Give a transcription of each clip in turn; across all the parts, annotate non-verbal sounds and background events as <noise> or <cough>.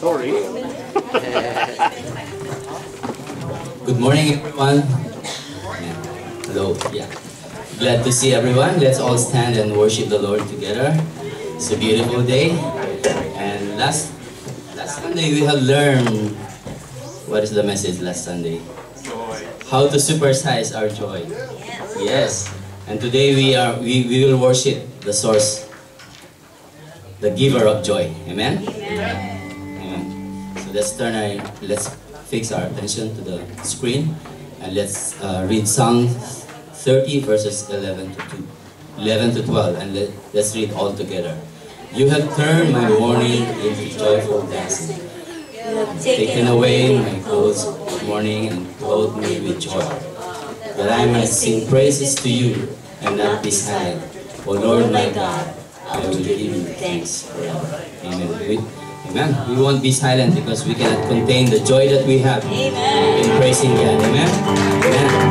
Sorry. <laughs> Good morning, everyone. Hello. Yeah. Glad to see everyone. Let's all stand and worship the Lord together. It's a beautiful day. And last last Sunday we have learned what is the message last Sunday? Joy. How to supersize our joy. Yes. And today we are we, we will worship the source, the giver of joy. Amen? Amen. Let's turn our let's fix our attention to the screen and let's uh, read Psalm 30 verses 11 to 2, 11 to 12 and let, let's read all together. You have turned my mourning into joyful dancing. You have taken away my clothes of mourning and clothed me with joy, that I might sing praises to you and not be silent. O Lord my God, I will give you thanks forever. Amen. We, amen. We won't be silent because we cannot contain the joy that we have Amen. in praising God. Amen. Amen.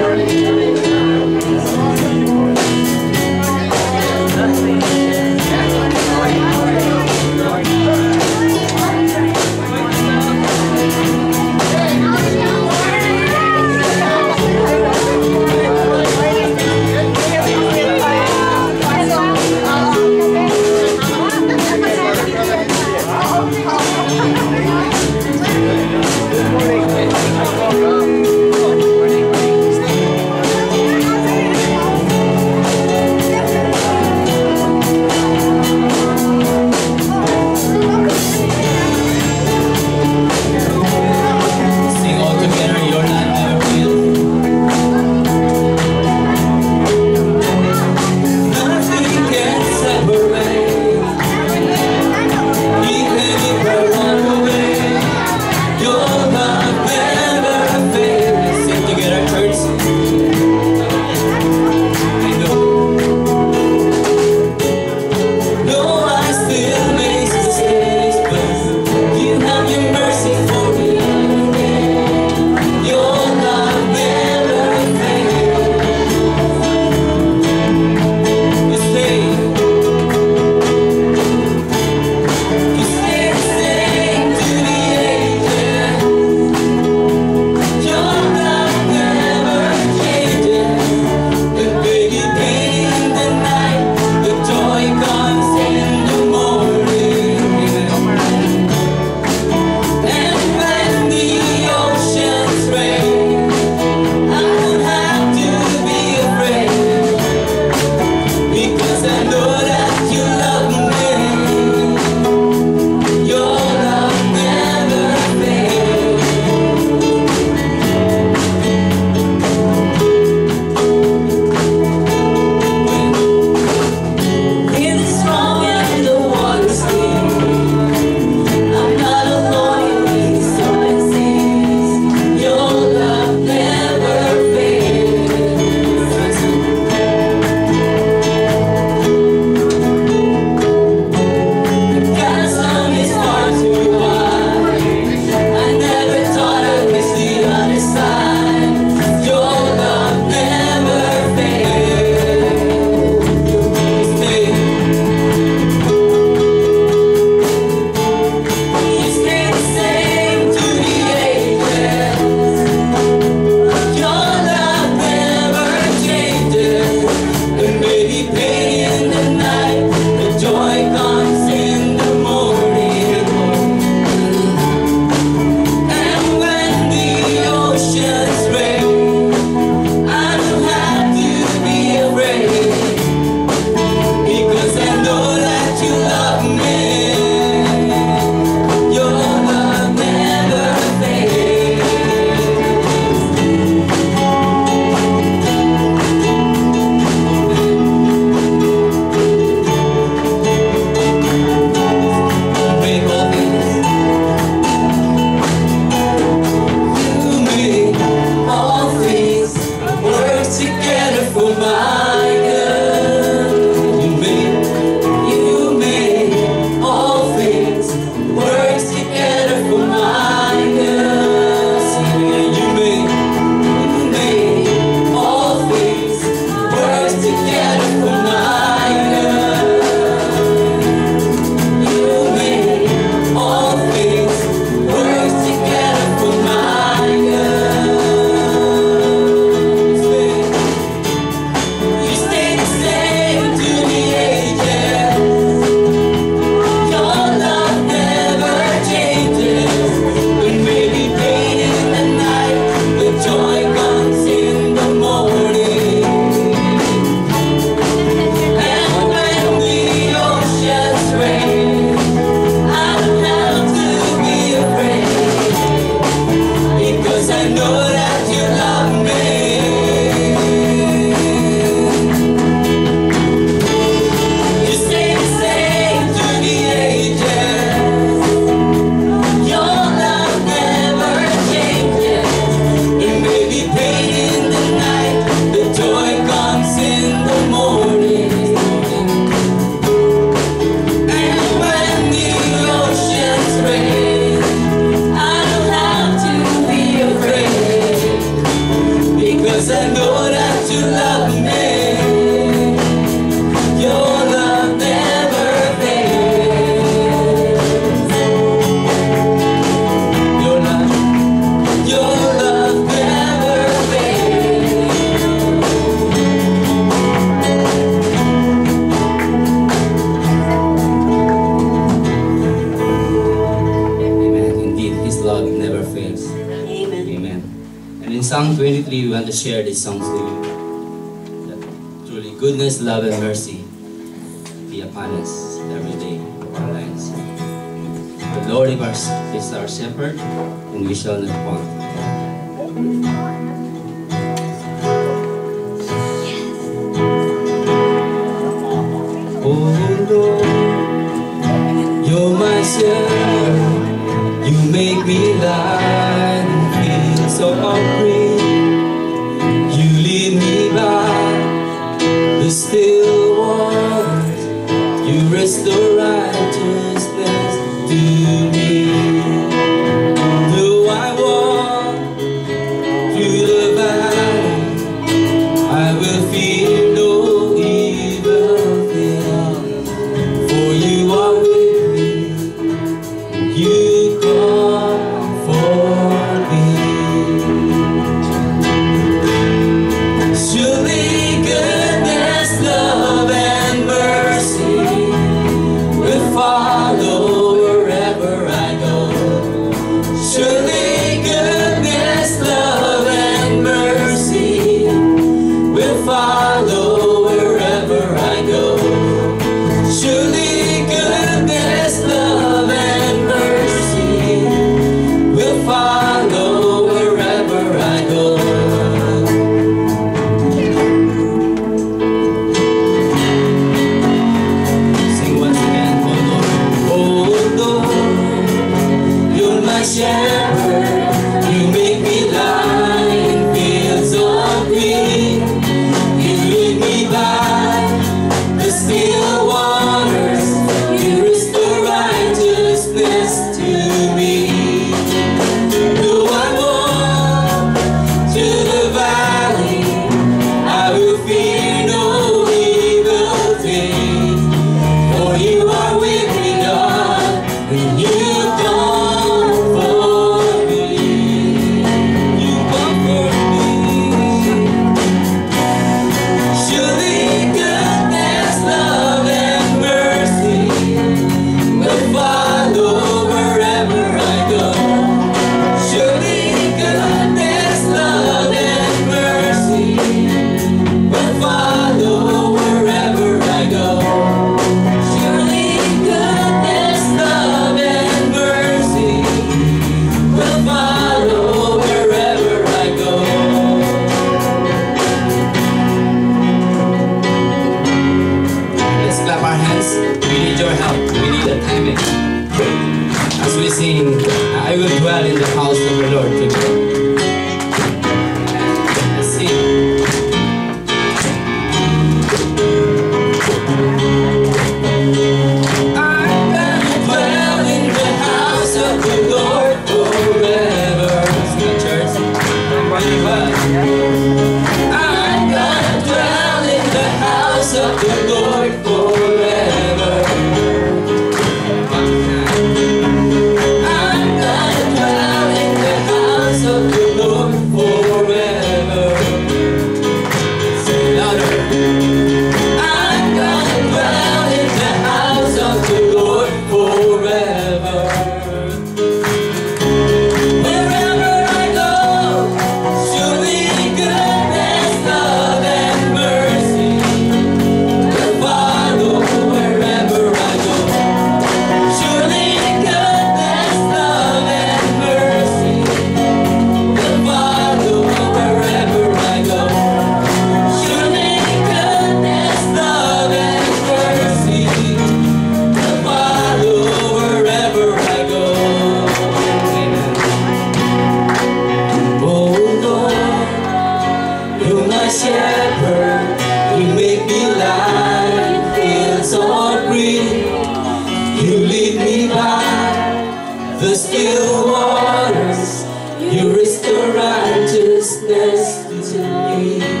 Waters. You restore righteousness to me.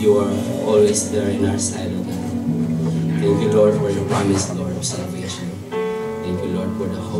you are always there in our side of. Thank you, Lord, for your promise, Lord, of salvation. Thank you, Lord, for the hope.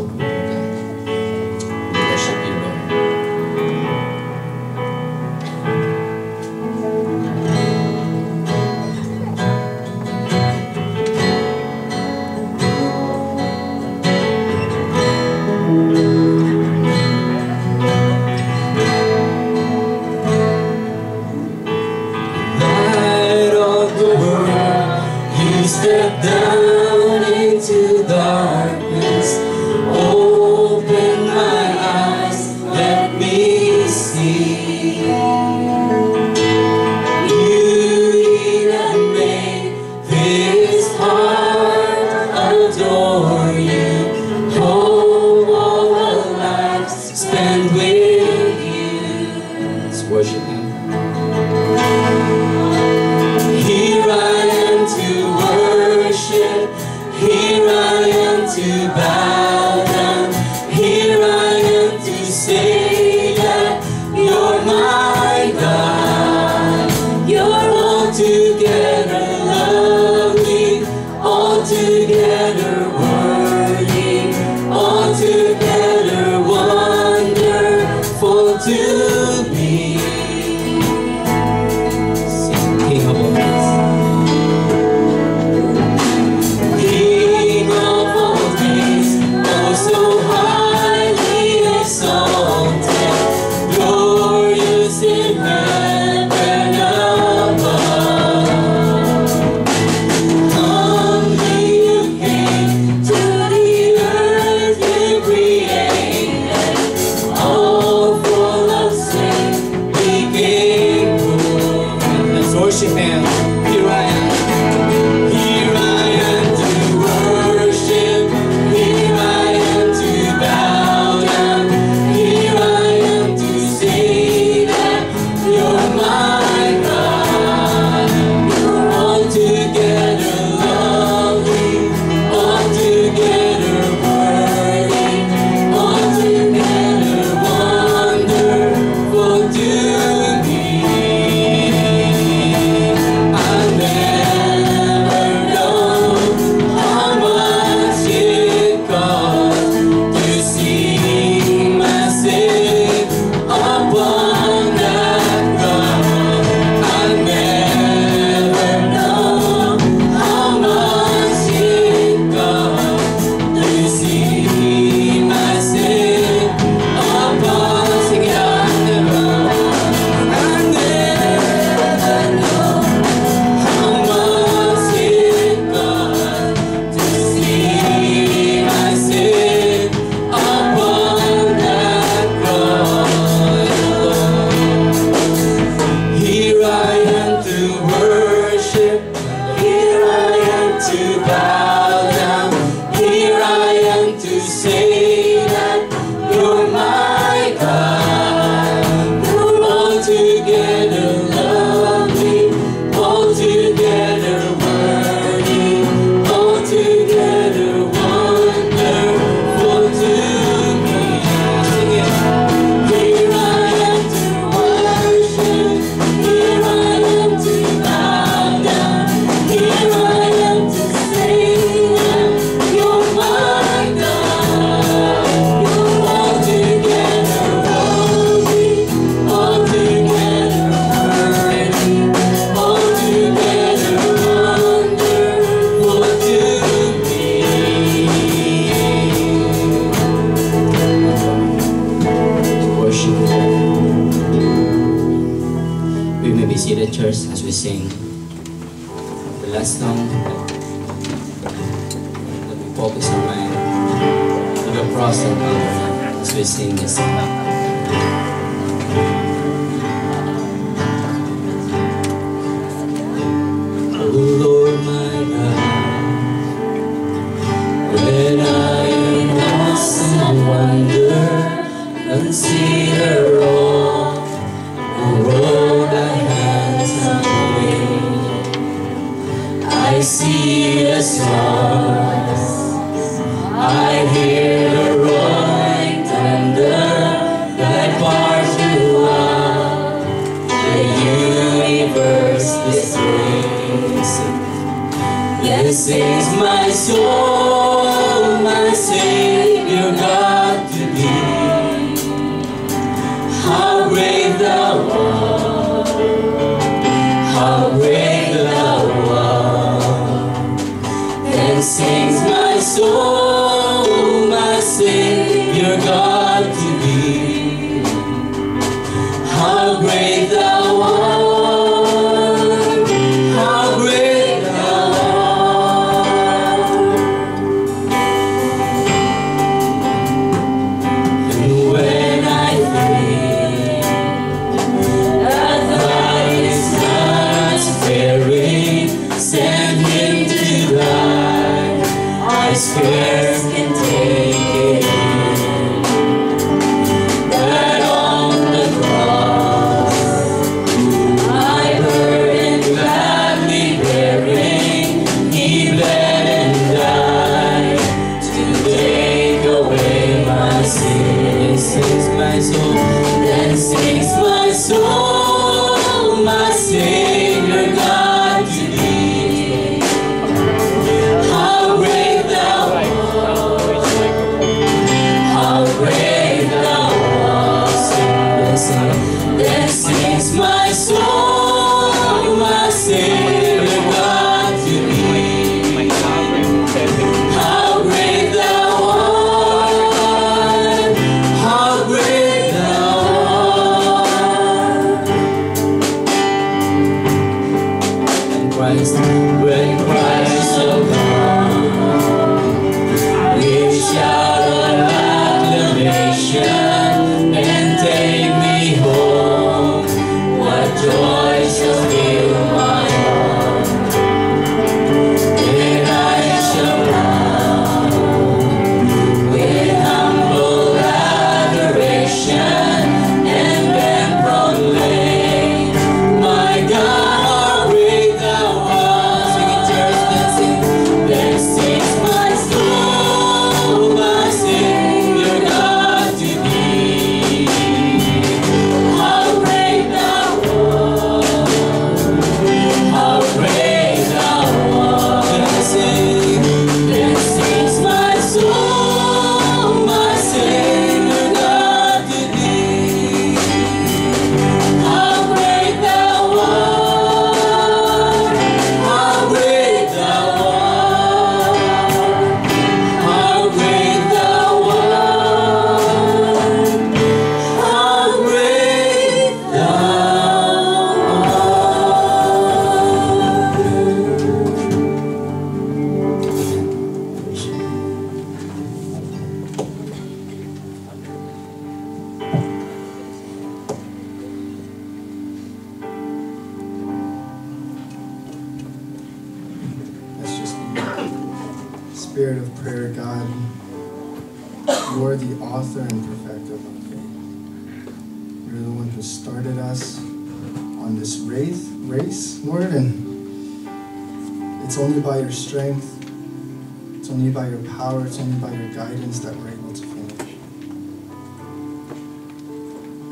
Only by your guidance that we're able to finish.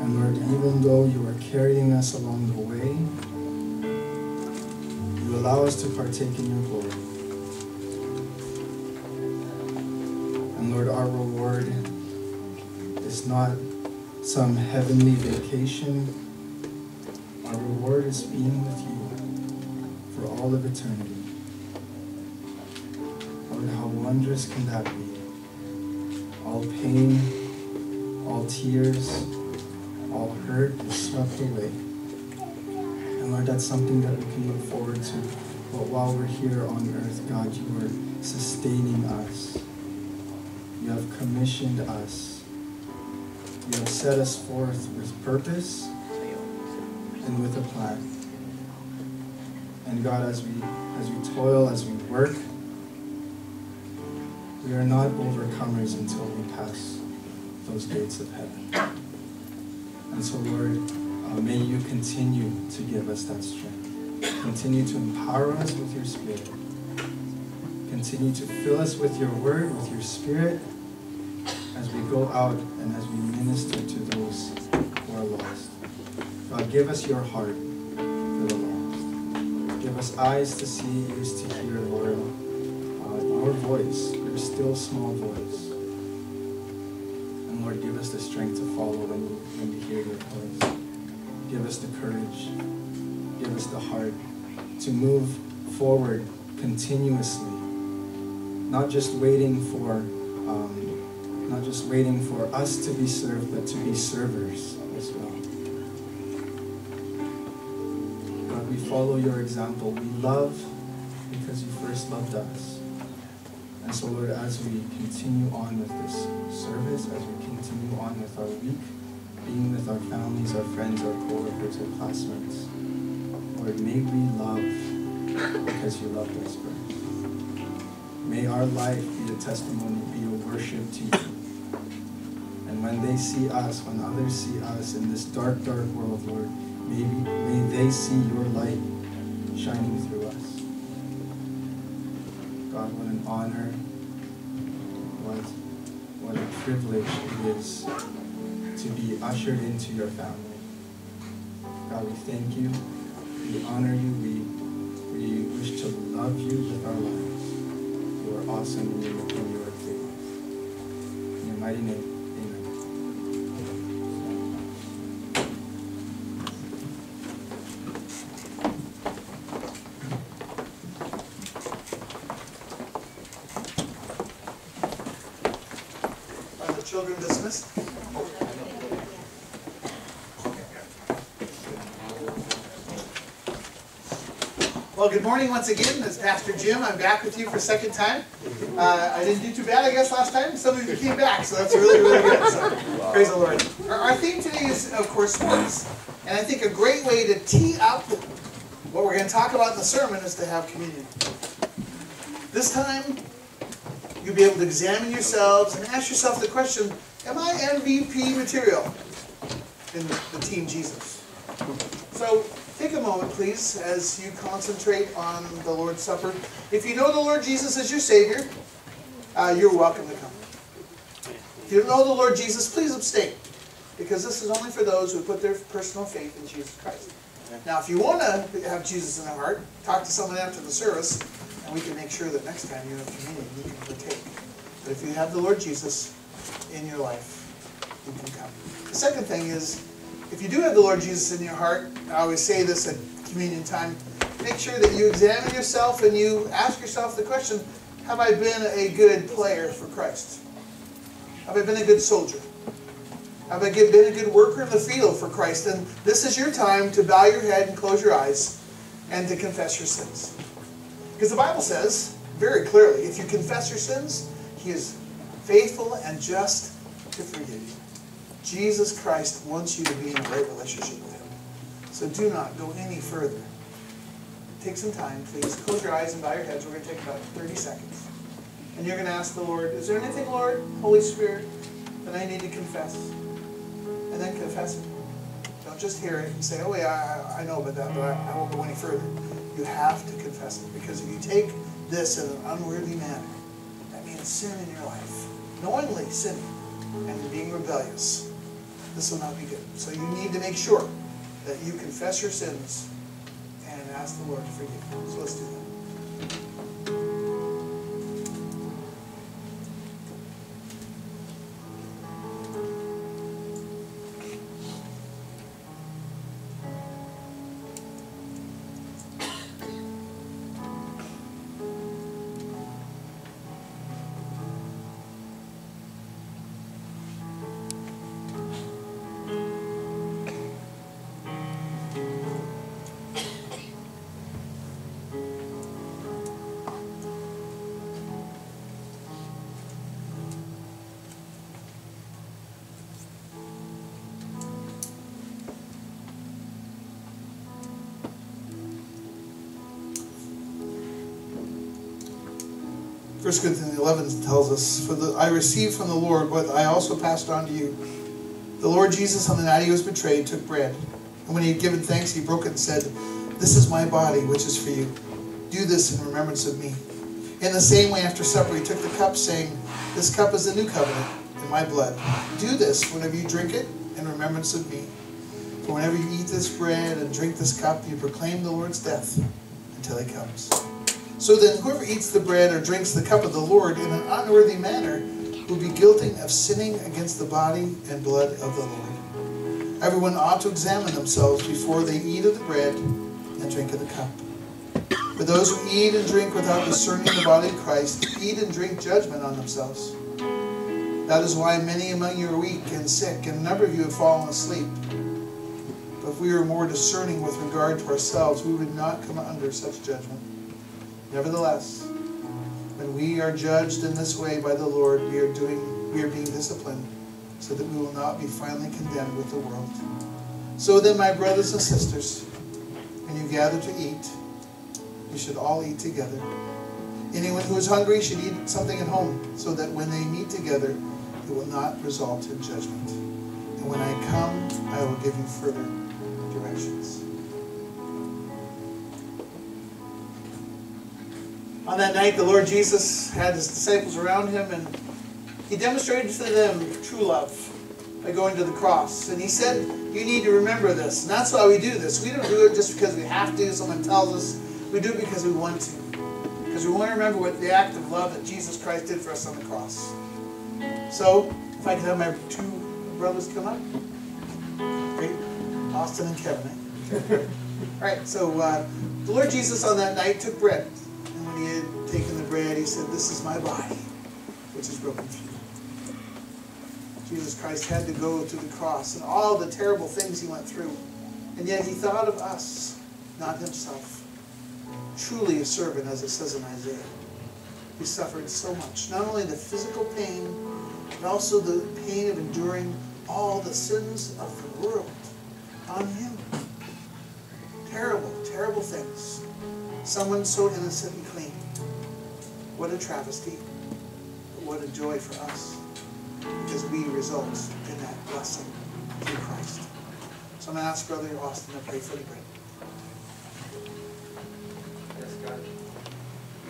And Lord, even though you are carrying us along the way, you allow us to partake in your glory. And Lord, our reward is not some heavenly vacation. Our reward is being with you for all of eternity. Wondrous can that be? All pain, all tears, all hurt is swept away. And Lord, that's something that we can look forward to. But while we're here on earth, God, you are sustaining us. You have commissioned us. You have set us forth with purpose and with a plan. And God, as we as we toil, as we work, we are not overcomers until we pass those gates of heaven. And so, Lord, uh, may you continue to give us that strength. Continue to empower us with your spirit. Continue to fill us with your word, with your spirit, as we go out and as we minister to those who are lost. God, give us your heart for the lost. Give us eyes to see, ears to hear, Lord, voice, your still small voice. And Lord, give us the strength to follow when, when we hear your voice. Give us the courage. Give us the heart to move forward continuously. Not just waiting for, um, not just waiting for us to be served, but to be servers as well. God, we follow your example. We love because you first loved us. And so, Lord, as we continue on with this service, as we continue on with our week, being with our families, our friends, our coworkers, our classmates, Lord, may we love because you loved us first. May our life be a testimony, be a worship to you. And when they see us, when others see us in this dark, dark world, Lord, maybe may they see your light shining through us. What an honor, what, what a privilege it is to be ushered into your family. God, we thank you. We honor you. We, we wish to love you with our lives. You are awesome and and you are faithful. In your mighty name, Well, good morning once again. It's Pastor Jim. I'm back with you for a second time. Uh, I didn't do too bad, I guess, last time. Some of you came back, so that's really, really good. So, praise the Lord. Our, our theme today is, of course, sports. And I think a great way to tee up what we're going to talk about in the sermon is to have communion. This time, You'll be able to examine yourselves and ask yourself the question, am I MVP material in the team Jesus? So a moment, please, as you concentrate on the Lord's Supper. If you know the Lord Jesus as your Savior, uh, you're welcome to come. If you don't know the Lord Jesus, please abstain, because this is only for those who put their personal faith in Jesus Christ. Now, if you want to have Jesus in their heart, talk to someone after the service, and we can make sure that next time you have communion, you can partake. But if you have the Lord Jesus in your life, you can come. The second thing is, if you do have the Lord Jesus in your heart, I always say this at communion time, make sure that you examine yourself and you ask yourself the question, have I been a good player for Christ? Have I been a good soldier? Have I been a good worker in the field for Christ? And this is your time to bow your head and close your eyes and to confess your sins. Because the Bible says very clearly, if you confess your sins, He is faithful and just to forgive you. Jesus Christ wants you to be in a right relationship with Him. So do not go any further. Take some time, please. Close your eyes and bow your heads. We're going to take about 30 seconds. And you're going to ask the Lord, is there anything, Lord, Holy Spirit, that I need to confess? And then confess it. Don't just hear it and say, oh yeah, I, I know about that, but I, I won't go any further. You have to confess it. Because if you take this in an unworthy manner, that means sin in your life. Knowingly sinning and being rebellious. This will not be good. So you need to make sure that you confess your sins and ask the Lord to forgive you. So let's do that. First Corinthians 11 tells us, For the, I received from the Lord what I also passed on to you. The Lord Jesus, on the night he was betrayed, took bread. And when he had given thanks, he broke it and said, This is my body, which is for you. Do this in remembrance of me. In the same way, after supper, he took the cup, saying, This cup is the new covenant in my blood. Do this whenever you drink it in remembrance of me. For whenever you eat this bread and drink this cup, you proclaim the Lord's death until he comes. So then, whoever eats the bread or drinks the cup of the Lord in an unworthy manner will be guilty of sinning against the body and blood of the Lord. Everyone ought to examine themselves before they eat of the bread and drink of the cup. For those who eat and drink without discerning the body of Christ eat and drink judgment on themselves. That is why many among you are weak and sick, and a number of you have fallen asleep. But if we were more discerning with regard to ourselves, we would not come under such judgment. Nevertheless, when we are judged in this way by the Lord, we are doing we are being disciplined so that we will not be finally condemned with the world. So then, my brothers and sisters, when you gather to eat, you should all eat together. Anyone who is hungry should eat something at home, so that when they meet together, it will not result in judgment. And when I come, I will give you further directions. On that night, the Lord Jesus had his disciples around him, and he demonstrated to them true love. by going to the cross. And he said, you need to remember this. And that's why we do this. We don't do it just because we have to, someone tells us. We do it because we want to. Because we want to remember what the act of love that Jesus Christ did for us on the cross. So, if I could have my two brothers come up. Great. Austin and Kevin. All <laughs> right, so uh, the Lord Jesus on that night took bread. He had taken the bread, he said, This is my body, which is broken for you. Jesus Christ had to go to the cross and all the terrible things he went through. And yet he thought of us, not himself. Truly a servant, as it says in Isaiah. He suffered so much. Not only the physical pain, but also the pain of enduring all the sins of the world on him. Terrible, terrible things. Someone so innocent and clean. What a travesty. But what a joy for us because we result in that blessing through Christ. So I'm going to ask Brother Austin to pray for the bread. Yes, God.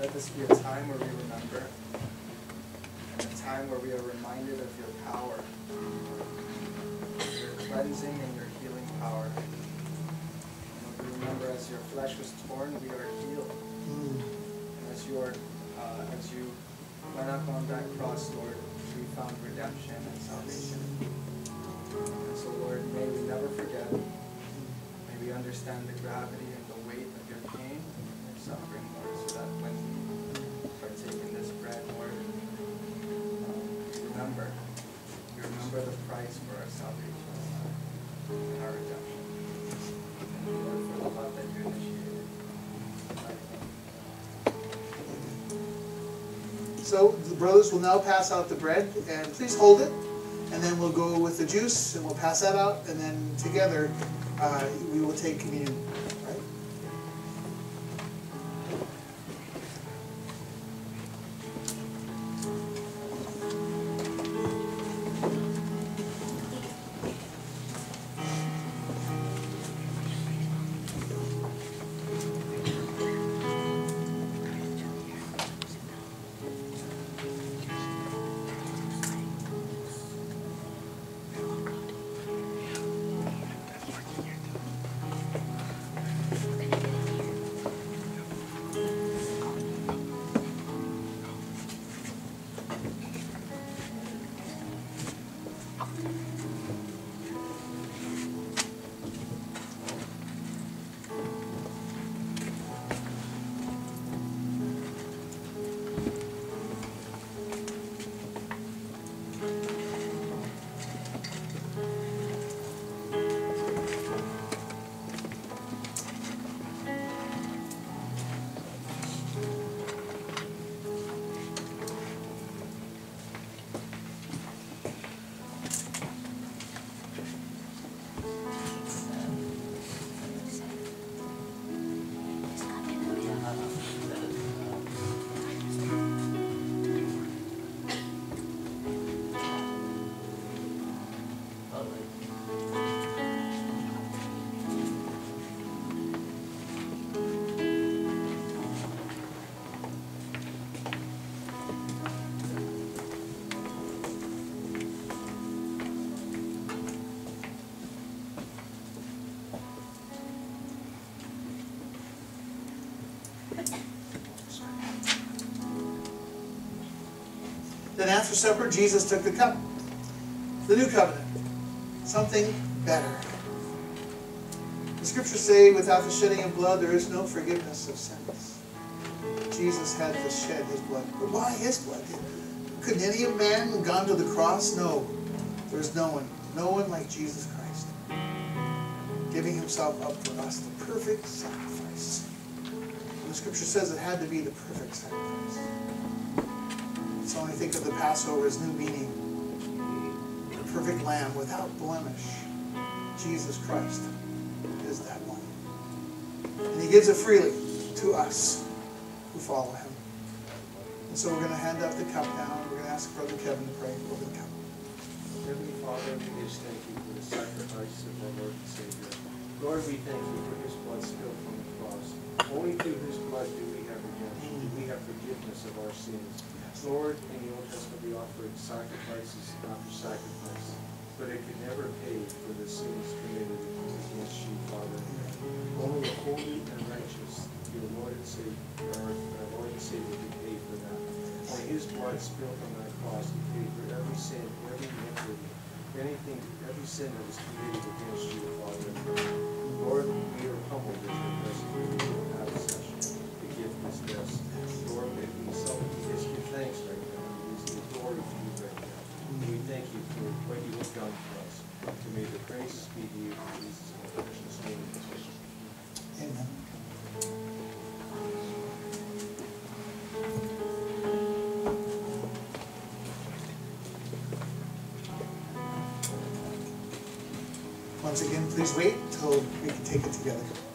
Let this be a time where we remember, and a time where we are reminded of your power, your cleansing and your healing power. And we remember as your flesh was torn, we are healed. Mm. And as your, uh, as you went up on that cross, Lord, we found redemption and salvation. And so, Lord, may we never forget. May we understand the gravity and the weight of your pain and your suffering, Lord, so that when we partake in this bread, Lord, um, remember, remember the price for our salvation and our redemption. So the brothers will now pass out the bread, and please hold it, and then we'll go with the juice, and we'll pass that out, and then together uh, we will take communion. After supper, Jesus took the cup, the new covenant, something better. The scriptures say, without the shedding of blood, there is no forgiveness of sins. Jesus had to shed his blood. But why his blood? Could any man gone to the cross? No. There's no one. No one like Jesus Christ. Giving himself up for us, the perfect sacrifice. The scripture says it had to be the perfect sacrifice. So I think of the Passover as new meaning, the perfect lamb without blemish, Jesus Christ is that one. And he gives it freely to us who follow him. And so we're going to hand up the cup now. We're going to ask Brother Kevin to pray over the cup. Heavenly Father, we just thank you for the sacrifice of our Lord and Savior. Lord, we thank you for his blood spilled from the cross. Only through his blood do we have redemption, do we have forgiveness of our sins. Lord, in the Old Testament we offered sacrifices after sacrifice. but it could never pay for the sins committed against you, Father. Only a holy and righteous, your Lord and Savior, our, Lord and Savior, can pay for that. Only His blood spilled on that cross, He paid for every sin, every iniquity, anything, every sin that was committed against you, Father. Lord, we are humbled praises be to you, Jesus' name. Amen. Once again, please wait until we can take it together.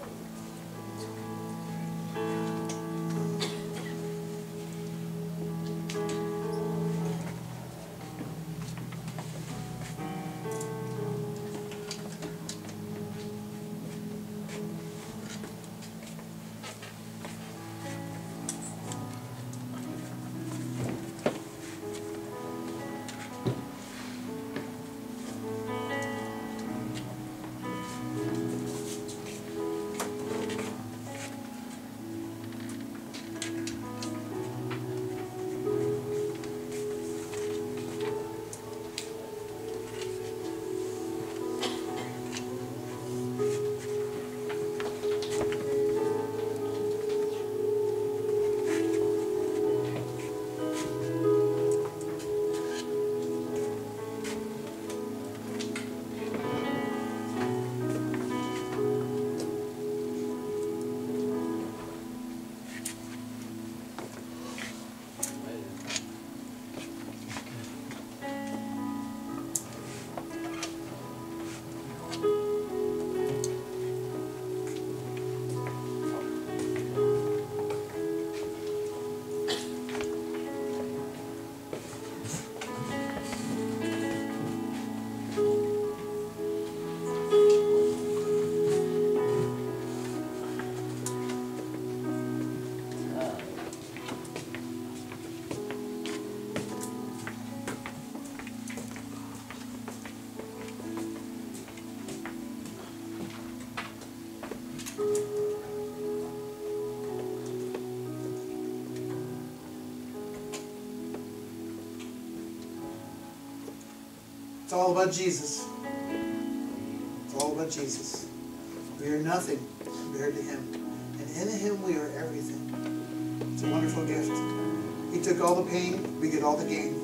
All about Jesus. It's all about Jesus. We are nothing compared to Him. And in Him we are everything. It's a wonderful gift. He took all the pain, we get all the gain.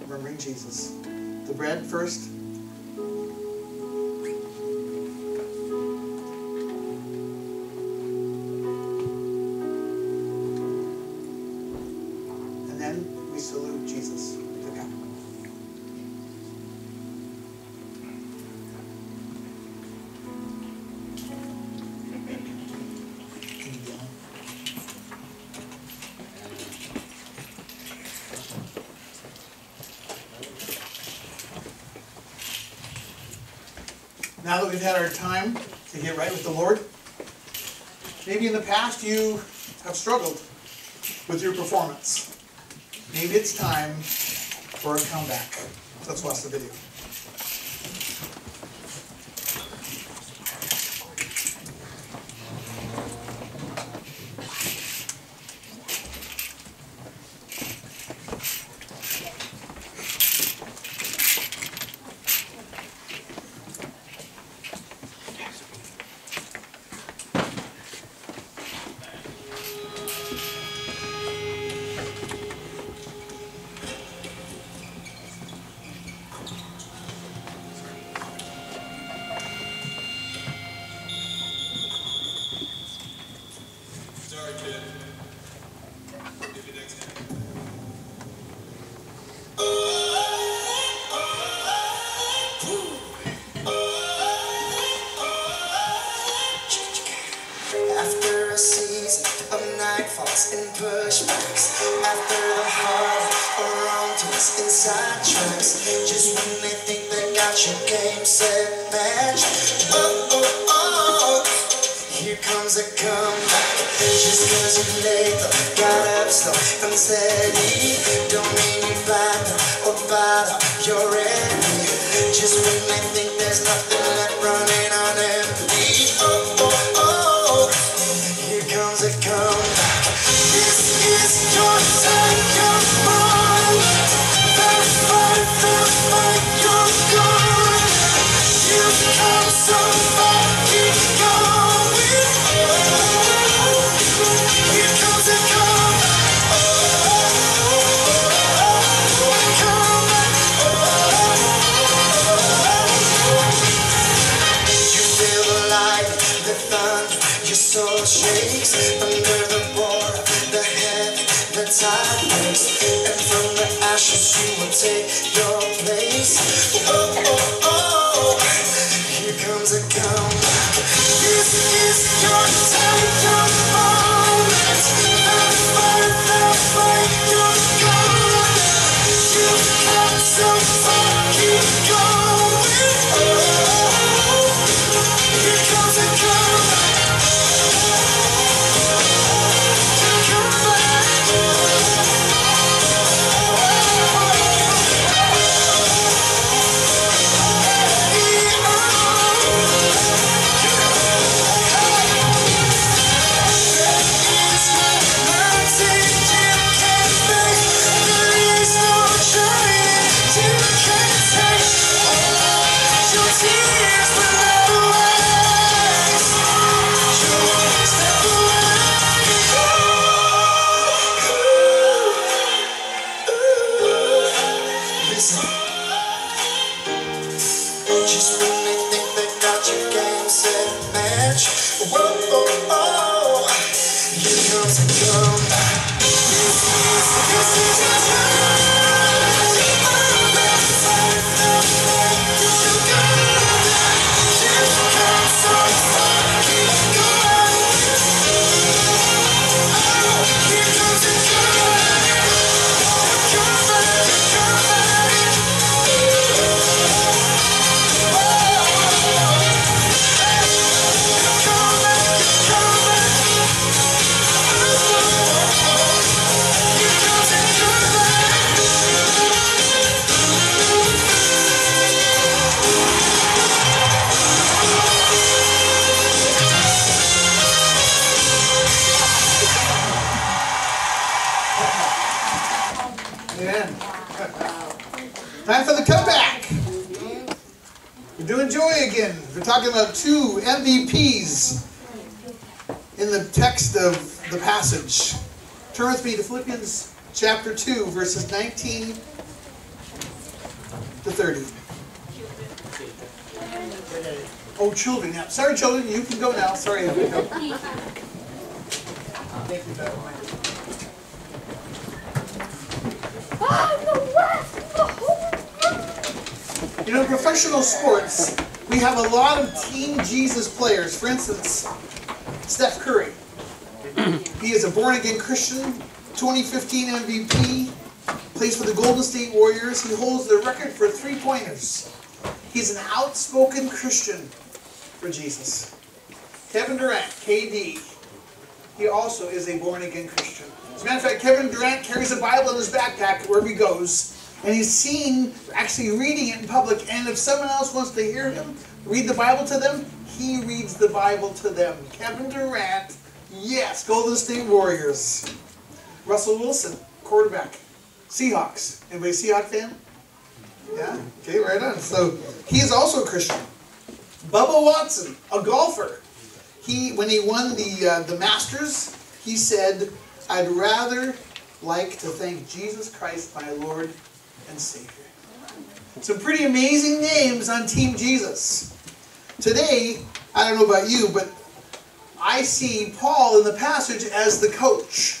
Remembering Jesus. The bread first. Had our time to get right with the Lord, maybe in the past you have struggled with your performance. Maybe it's time for a comeback. Let's watch the video. Set match, oh oh oh, Here comes comeback. Just cause you late got up slow and steady. Don't Just when they think they got your game set match. Oh, oh. Here comes a comeback. This is, this is your time. Talking about two MVPs in the text of the passage. Turn with me to Philippians chapter 2, verses 19 to 30. Oh, children. Yeah. Sorry, children. You can go now. Sorry. <laughs> Thank you, Beto. You know, professional sports, we have a lot of Team Jesus players. For instance, Steph Curry. He is a born-again Christian, 2015 MVP, plays for the Golden State Warriors. He holds the record for three-pointers. He's an outspoken Christian for Jesus. Kevin Durant, KD, he also is a born-again Christian. As a matter of fact, Kevin Durant carries a Bible in his backpack wherever he goes, and he's seen actually reading it in public. And if someone else wants to hear him read the Bible to them, he reads the Bible to them. Kevin Durant, yes, Golden State Warriors. Russell Wilson, quarterback, Seahawks. Anybody Seahawk fan? Yeah. Okay, right on. So he's also a Christian. Bubba Watson, a golfer. He when he won the uh, the Masters, he said, "I'd rather like to thank Jesus Christ, my Lord and Savior." Some pretty amazing names on Team Jesus. Today, I don't know about you, but I see Paul in the passage as the coach.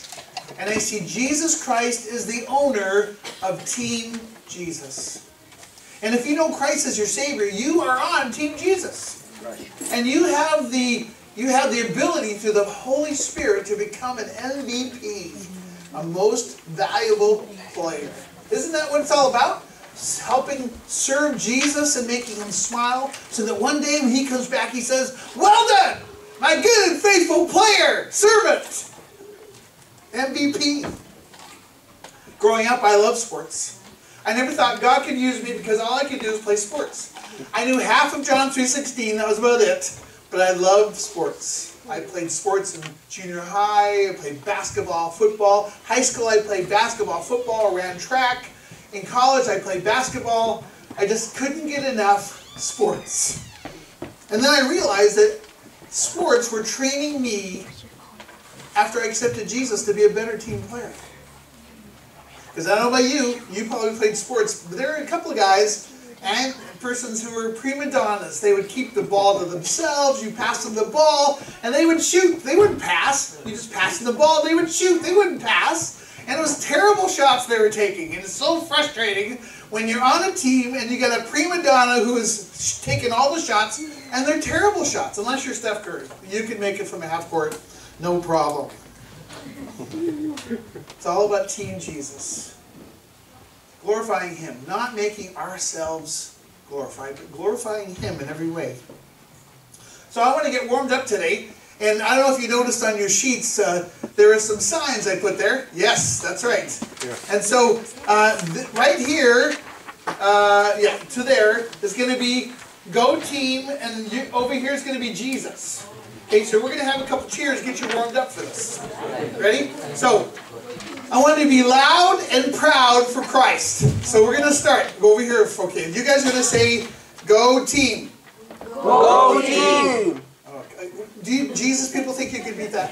And I see Jesus Christ as the owner of Team Jesus. And if you know Christ as your Savior, you are on Team Jesus. And you have the you have the ability through the Holy Spirit to become an MVP, a most valuable player. Isn't that what it's all about? Helping serve Jesus and making him smile so that one day when he comes back, he says, Well done, My good and faithful player, servant, MVP. Growing up, I loved sports. I never thought God could use me because all I could do was play sports. I knew half of John 3.16, that was about it, but I loved sports. I played sports in junior high, I played basketball, football. High school, I played basketball, football, ran track. In college, I played basketball. I just couldn't get enough sports. And then I realized that sports were training me after I accepted Jesus to be a better team player. Because I don't know about you, you probably played sports, but there are a couple of guys and persons who were prima donnas. They would keep the ball to themselves, you pass them the ball, and they would shoot. They wouldn't pass. You just pass them the ball, they would shoot. They wouldn't pass. And it was terrible shots they were taking. And it's so frustrating when you're on a team and you got a prima donna who is taking all the shots, and they're terrible shots, unless you're Steph Curry. You can make it from a half court, no problem. It's all about Team Jesus. Glorifying Him, not making ourselves glorified, but glorifying Him in every way. So I want to get warmed up today. And I don't know if you noticed on your sheets, uh, there are some signs I put there. Yes, that's right. And so uh, right here, uh, yeah, to there is going to be go team, and you, over here is going to be Jesus. Okay, so we're going to have a couple cheers, get you warmed up for this. Ready? So I want to be loud and proud for Christ. So we're going to start. Go over here, okay. You guys are going to say, "Go team." Go team! Okay. Do you, Jesus people think you can beat that?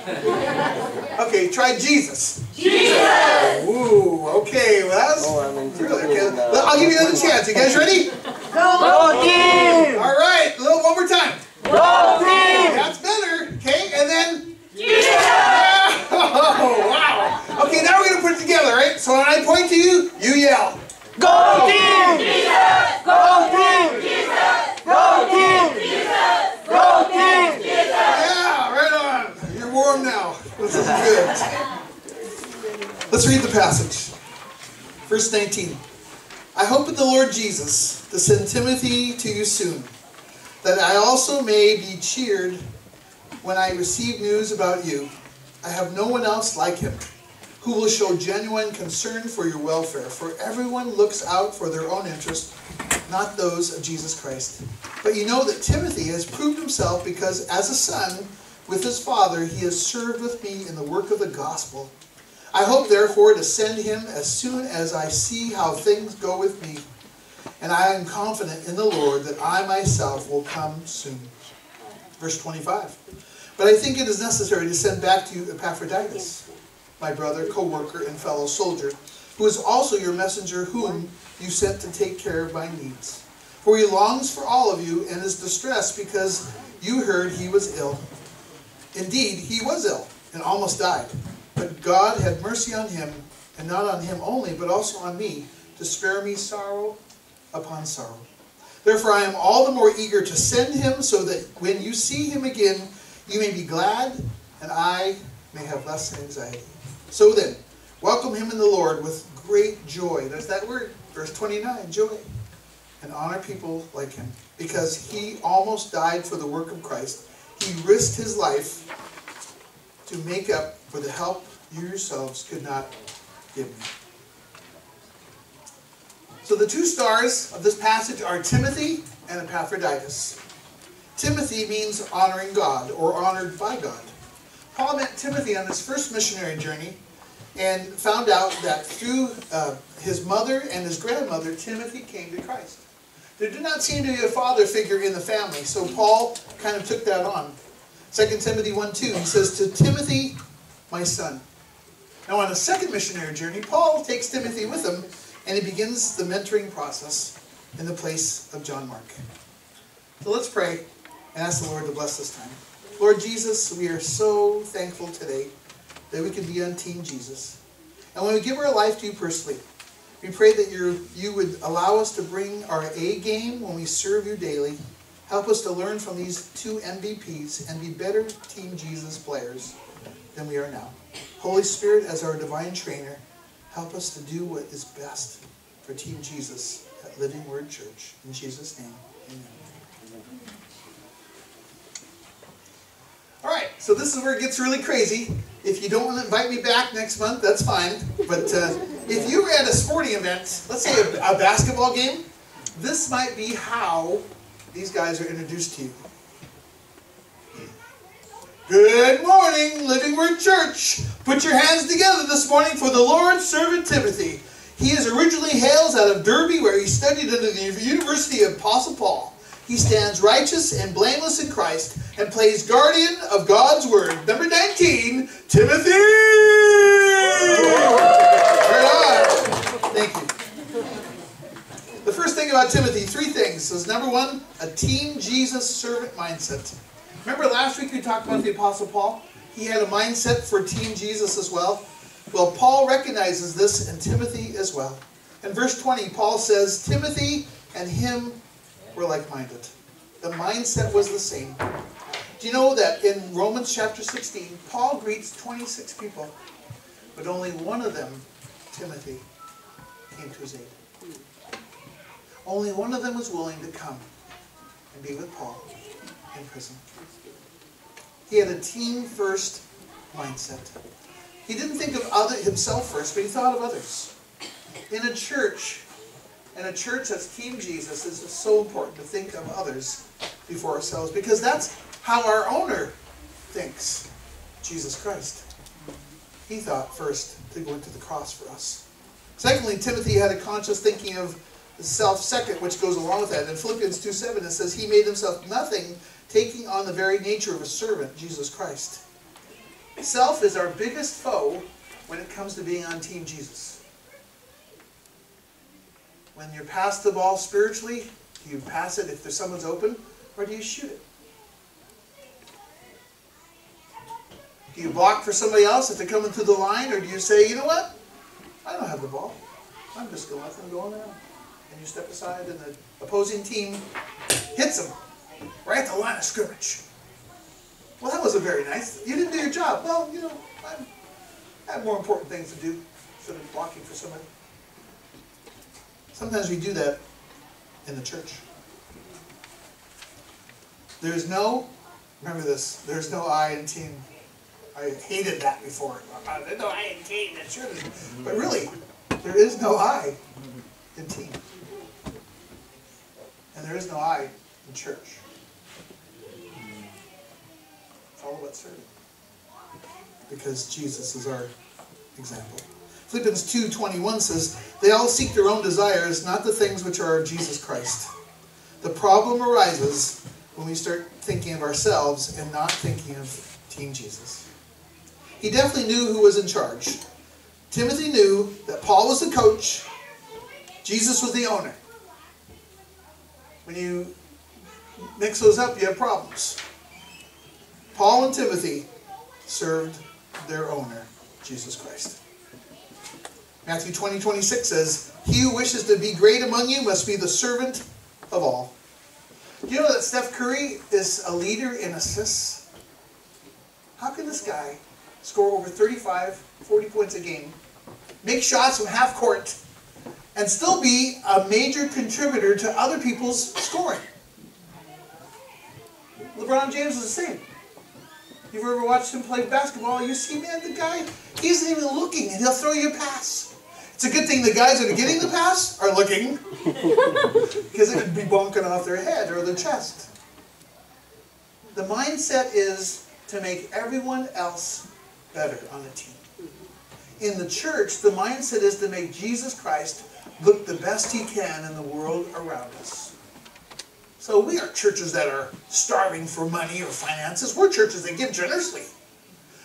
Okay, try Jesus. Jesus! Ooh, okay. Well, that was Oh, I'm really okay. Well, I'll give you another chance. You guys ready? Go team! All right. Little one more time. Go team! That's better. Okay, and then. Jesus! Oh, wow. Okay, now we're gonna put it together, right? So when I point to you, you yell. Go team! Jesus! Go team! Jesus! Go team! Jesus! Go team! Yeah, right on. You're warm now. This is good. Let's read the passage. Verse 19. I hope in the Lord Jesus to send Timothy to you soon, that I also may be cheered when I receive news about you. I have no one else like him who will show genuine concern for your welfare, for everyone looks out for their own interest, not those of Jesus Christ. But you know that Timothy has proved himself because as a son with his father, he has served with me in the work of the gospel. I hope therefore to send him as soon as I see how things go with me. And I am confident in the Lord that I myself will come soon. Verse 25. But I think it is necessary to send back to you Epaphroditus, my brother, co-worker, and fellow soldier, who is also your messenger whom you sent to take care of my needs. For he longs for all of you and is distressed because you heard he was ill. Indeed, he was ill and almost died. But God had mercy on him, and not on him only, but also on me, to spare me sorrow upon sorrow. Therefore, I am all the more eager to send him, so that when you see him again, you may be glad, and I may have less anxiety. So then, welcome him in the Lord with great joy. There's that word, verse 29, joy. And honor people like him, because he almost died for the work of Christ. He risked his life to make up for the help you yourselves could not give me. So the two stars of this passage are Timothy and Epaphroditus. Timothy means honoring God or honored by God. Paul met Timothy on his first missionary journey and found out that through uh, his mother and his grandmother, Timothy came to Christ. There did not seem to be a father figure in the family, so Paul kind of took that on. 2 Timothy 1 2, he says, To Timothy, my son. Now, on a second missionary journey, Paul takes Timothy with him and he begins the mentoring process in the place of John Mark. So let's pray and ask the Lord to bless this time. Lord Jesus, we are so thankful today that we can be on Team Jesus. And when we give our life to you personally, we pray that you you would allow us to bring our A game when we serve you daily. Help us to learn from these two MVPs and be better Team Jesus players than we are now. Holy Spirit, as our divine trainer, help us to do what is best for Team Jesus at Living Word Church. In Jesus' name, amen. Alright, so this is where it gets really crazy. If you don't want to invite me back next month, that's fine. But uh, if you were at a sporting event, let's say a, a basketball game, this might be how these guys are introduced to you. Good morning, Living Word Church. Put your hands together this morning for the Lord's servant Timothy. He is originally hails out of Derbe, where he studied under the University of Apostle Paul. He stands righteous and blameless in Christ and plays guardian of God's word. Number 19, Timothy! Right. Thank you. The first thing about Timothy, three things. Says number one, a team Jesus servant mindset. Remember last week we talked about the Apostle Paul? He had a mindset for team Jesus as well. Well, Paul recognizes this in Timothy as well. In verse 20, Paul says, Timothy and him were like minded. The mindset was the same. Do you know that in Romans chapter 16, Paul greets 26 people, but only one of them, Timothy, came to his aid. Only one of them was willing to come and be with Paul in prison. He had a team first mindset. He didn't think of other, himself first, but he thought of others. In a church, in a church that's Team Jesus, is so important to think of others before ourselves because that's how our owner thinks Jesus Christ. He thought first to go into the cross for us. Secondly, Timothy had a conscious thinking of self second, which goes along with that. In Philippians 2 7, it says, He made himself nothing, taking on the very nature of a servant, Jesus Christ. Self is our biggest foe when it comes to being on Team Jesus. When you're past the ball spiritually, do you pass it if there's someone's open, or do you shoot it? Do you block for somebody else if they're coming through the line, or do you say, you know what? I don't have the ball. I'm just going to let them go. And you step aside, and the opposing team hits them right at the line of scrimmage. Well, that wasn't very nice. You didn't do your job. Well, you know, I'm, I have more important things to do instead of blocking for somebody. Sometimes we do that in the church. There's no, remember this, there's no I in team. I hated that before. There's no I in team, that sure is. But really, there is no I in team. And there is no I in church. All about serving. Because Jesus is our example. Philippians 2.21 says, They all seek their own desires, not the things which are of Jesus Christ. The problem arises when we start thinking of ourselves and not thinking of Team Jesus. He definitely knew who was in charge. Timothy knew that Paul was the coach, Jesus was the owner. When you mix those up, you have problems. Paul and Timothy served their owner, Jesus Christ. Matthew 20, 26 says, He who wishes to be great among you must be the servant of all. Do you know that Steph Curry is a leader in assists? How can this guy score over 35, 40 points a game, make shots from half court, and still be a major contributor to other people's scoring? LeBron James is the same. You've ever watched him play basketball, you see, man, the guy, he isn't even looking, and he'll throw you a pass. It's a good thing the guys that are getting the pass are looking, <laughs> because it could be bonking off their head or their chest. The mindset is to make everyone else better on the team. In the church, the mindset is to make Jesus Christ look the best he can in the world around us. So we aren't churches that are starving for money or finances. We're churches that give generously.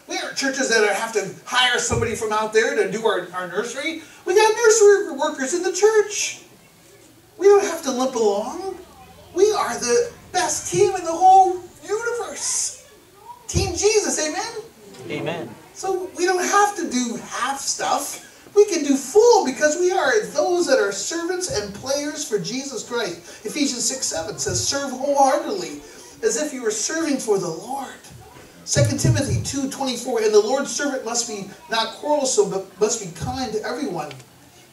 We aren't churches that have to hire somebody from out there to do our, our nursery. We got nursery workers in the church. We don't have to limp along. We are the best team in the whole universe. Team Jesus, amen? Amen. So we don't have to do half stuff. We can do full because we are those that are servants and players for Jesus Christ. Ephesians 6 7 says, Serve wholeheartedly as if you were serving for the Lord. 2 Timothy 2 24, And the Lord's servant must be not quarrelsome, but must be kind to everyone.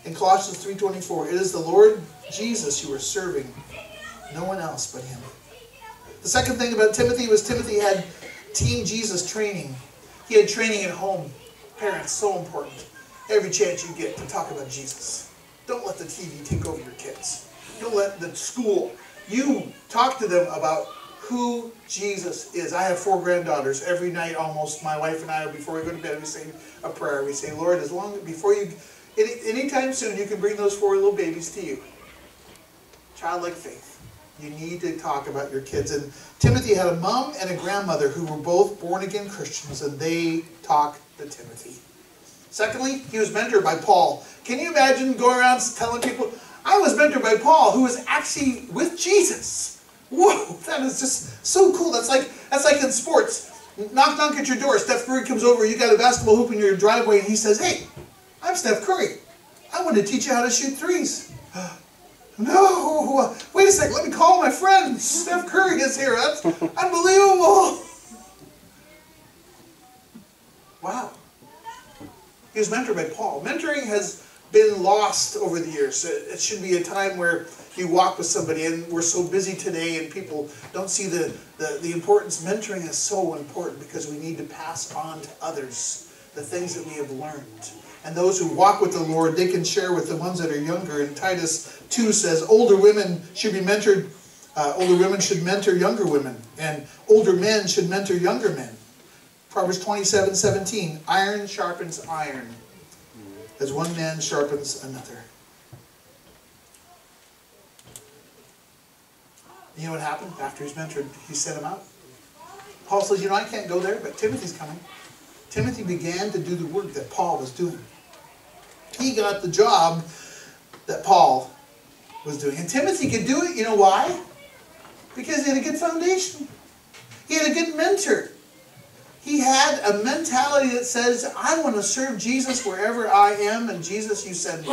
In Colossians 3.24, it is the Lord Jesus you are serving, no one else but Him. The second thing about Timothy was Timothy had Team Jesus training. He had training at home. Parents, so important. Every chance you get to talk about Jesus. Don't let the TV take over your kids. Don't let the school. You talk to them about who Jesus is. I have four granddaughters. Every night, almost, my wife and I, before we go to bed, we say a prayer. We say, Lord, as long before you, any, anytime soon, you can bring those four little babies to you. Childlike faith. You need to talk about your kids. And Timothy had a mom and a grandmother who were both born again Christians, and they talked to Timothy. Secondly, he was mentored by Paul. Can you imagine going around telling people, I was mentored by Paul, who was actually with Jesus? Whoa, that is just so cool. That's like that's like in sports. Knock knock at your door. Steph Curry comes over. You got a basketball hoop in your driveway, and he says, "Hey, I'm Steph Curry. I want to teach you how to shoot threes. <gasps> No, wait a second. Let me call my friend. Steph Curry is here. That's unbelievable. <laughs> Wow. He was mentored by Paul. Mentoring has been lost over the years. It should be a time where you walk with somebody, and we're so busy today, and people don't see the, the, the importance. Mentoring is so important because we need to pass on to others the things that we have learned. And those who walk with the Lord, they can share with the ones that are younger. And Titus 2 says older women should be mentored, uh, older women should mentor younger women, and older men should mentor younger men. Proverbs 27 17, iron sharpens iron, as one man sharpens another. You know what happened after he's mentored? He sent him out. Paul says, You know, I can't go there, but Timothy's coming. Timothy began to do the work that Paul was doing. He got the job that Paul was doing. And Timothy could do it, you know why? Because he had a good foundation. He had a good mentor. He had a mentality that says, I want to serve Jesus wherever I am, and Jesus, you send me.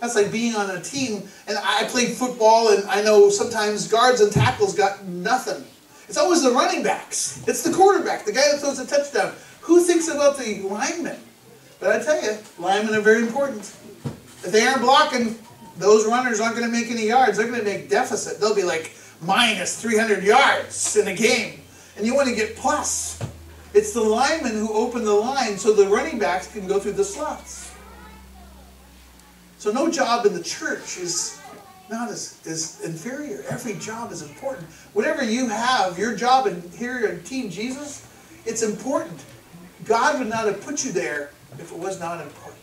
That's like being on a team, and I played football, and I know sometimes guards and tackles got nothing. It's always the running backs. It's the quarterback, the guy that throws a touchdown. Who thinks about the linemen? But I tell you, linemen are very important. If they aren't blocking, those runners aren't going to make any yards. They're going to make deficit. They'll be like minus 300 yards in a game. And you want to get plus. It's the linemen who open the line so the running backs can go through the slots. So no job in the church is not as, as inferior. Every job is important. Whatever you have, your job in here in Team Jesus, it's important. God would not have put you there if it was not important.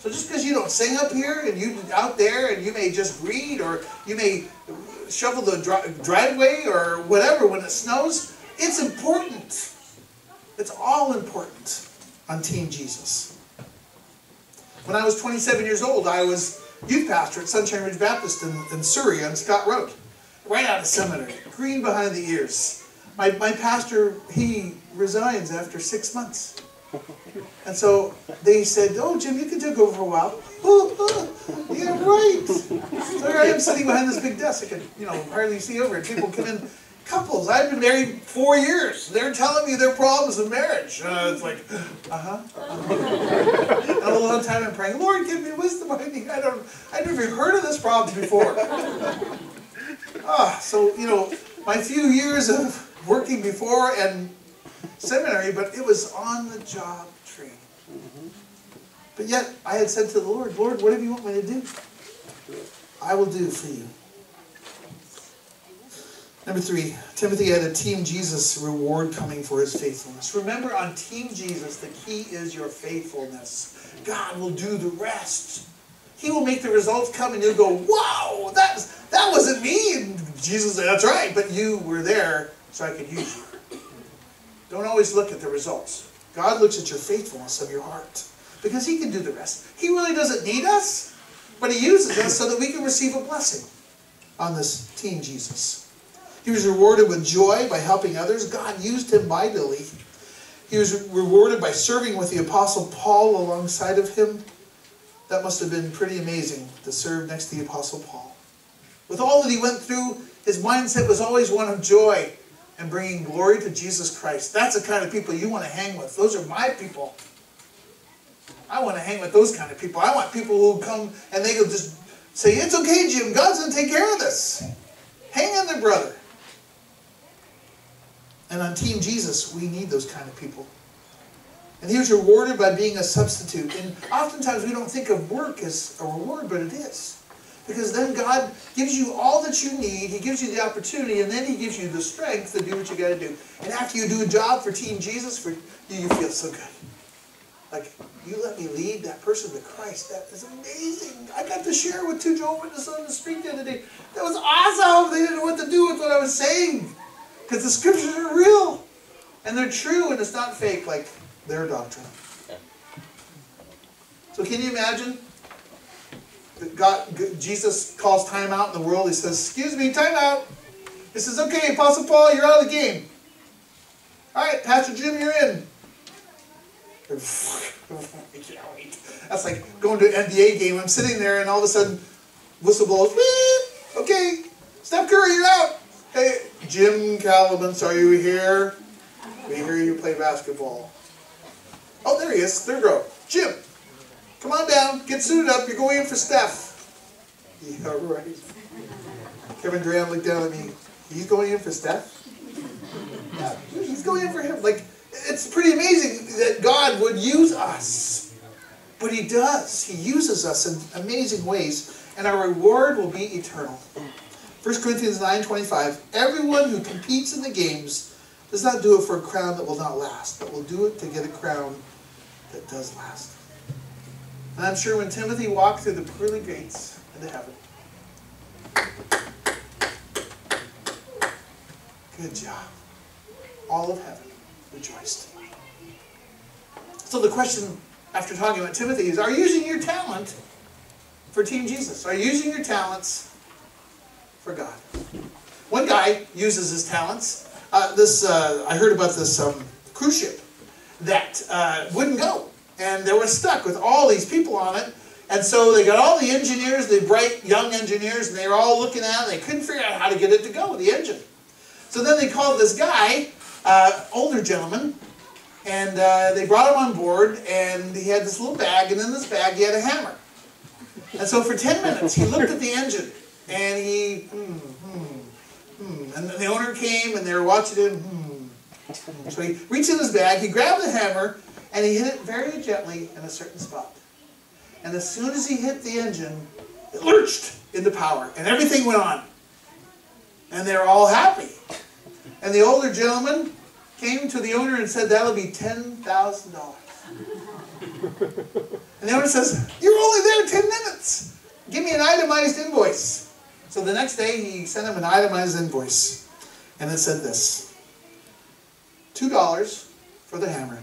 So just because you don't sing up here and you out there and you may just read or you may shovel the driveway or whatever when it snows, it's important. It's all important on Team Jesus. When I was 27 years old, I was youth pastor at Sunshine Ridge Baptist in, in Surrey on Scott Road, right out of seminary, green behind the ears. My, my pastor, he resigns after six months. And so they said, oh, Jim, you can take over for a while. Oh, <laughs> oh, yeah, right. So here I am sitting behind this big desk. I can, you know, hardly see over it. People come in, couples. I've been married four years. They're telling me their problems in marriage. Uh, it's like, uh-huh. <laughs> And a long time I'm praying, Lord, give me wisdom. I need, I don't, I've never heard of this problem before. <laughs> Ah, so, you know, my few years of working before and seminary, but it was on the job training. But yet, I had said to the Lord, Lord, whatever you want me to do, I will do for you. Number three, Timothy had a Team Jesus reward coming for his faithfulness. Remember, on Team Jesus, the key is your faithfulness. God will do the rest. He will make the results come, and you'll go, "Wow, that that wasn't me." And Jesus said, "That's right, but you were there, so I could use you." Don't always look at the results. God looks at your faithfulness of your heart because He can do the rest. He really doesn't need us, but He uses us so that we can receive a blessing on this Team Jesus. He was rewarded with joy by helping others. God used him mightily. He was rewarded by serving with the Apostle Paul alongside of him. That must have been pretty amazing to serve next to the Apostle Paul. With all that he went through, his mindset was always one of joy and bringing glory to Jesus Christ. That's the kind of people you want to hang with. Those are my people. I want to hang with those kind of people. I want people who come and they will just say, It's okay, Jim. God's going to take care of this. Hang in there, brother. And on Team Jesus, we need those kind of people. And he was rewarded by being a substitute. And oftentimes we don't think of work as a reward, but it is. Because then God gives you all that you need, He gives you the opportunity, and then He gives you the strength to do what you got to do. And after you do a job for Team Jesus, for you, you feel so good. Like, you let me lead that person to Christ. That is amazing. I got to share with two Jehovah's Witnesses on the street the other day. That was awesome. They didn't know what to do with what I was saying. Because the scriptures are real. And they're true, and it's not fake like their doctrine. So can you imagine? that God, Jesus calls time out in the world. He says, excuse me, time out. He says, okay, Apostle Paul, you're out of the game. All right, Pastor Jim, you're in. I can't wait. That's like going to an NBA game. I'm sitting there and all of a sudden, whistle blows. Beep. Okay, Steph Curry, you're out. Hey, Jim Calamance, are you here? We hear you play basketball. Oh, there he is. Third row. Jim, come on down. Get suited up. You're going in for Steph. Yeah, right. Kevin Durant looked down at me. He's going in for Steph? Yeah, he's going in for him. Like, it's pretty amazing that God would use us. But He does. He uses us in amazing ways, and our reward will be eternal. 1 Corinthians 9.25 Everyone who competes in the games does not do it for a crown that will not last, but will do it to get a crown that does last. And I'm sure when Timothy walked through the pearly gates into heaven, good job. All of heaven rejoiced. So the question after talking about Timothy is, are you using your talent for Team Jesus? Are you using your talents for God? One guy uses his talents. Uh, this uh, I heard about this um, cruise ship that uh, wouldn't go, and they were stuck with all these people on it. And so they got all the engineers, the bright young engineers, and they were all looking at it. And they couldn't figure out how to get it to go, the engine. So then they called this guy, uh, older gentleman, and uh, they brought him on board, and he had this little bag, and in this bag he had a hammer. And so for 10 minutes he looked at the engine, and he, hmm, hmm, hmm. And the owner came, and they were watching him, hmm. So he reached in his bag, he grabbed the hammer, and he hit it very gently in a certain spot. And as soon as he hit the engine, it lurched into power, and everything went on. And they're all happy. And the older gentleman came to the owner and said, that'll be $10,000. And the owner says, you're only there 10 minutes. Give me an itemized invoice. So the next day he sent him an itemized invoice. And it said this. $2 for the hammer.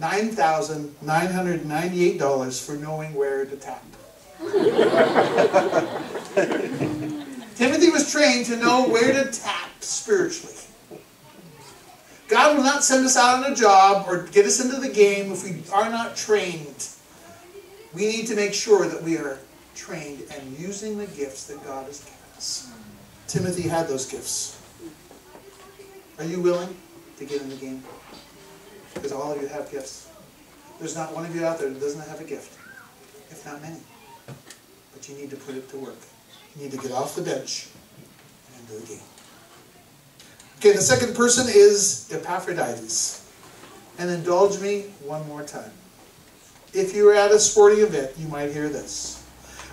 $9,998 for knowing where to tap. <laughs> Timothy was trained to know where to tap spiritually. God will not send us out on a job or get us into the game if we are not trained. We need to make sure that we are trained and using the gifts that God has given us. Timothy had those gifts. Are you willing to get in the game? Because all of you have gifts. There's not one of you out there that doesn't have a gift, if not many. But you need to put it to work. You need to get off the bench and into the game. Okay, the second person is Epaphroditus. And indulge me one more time. If you were at a sporting event, you might hear this.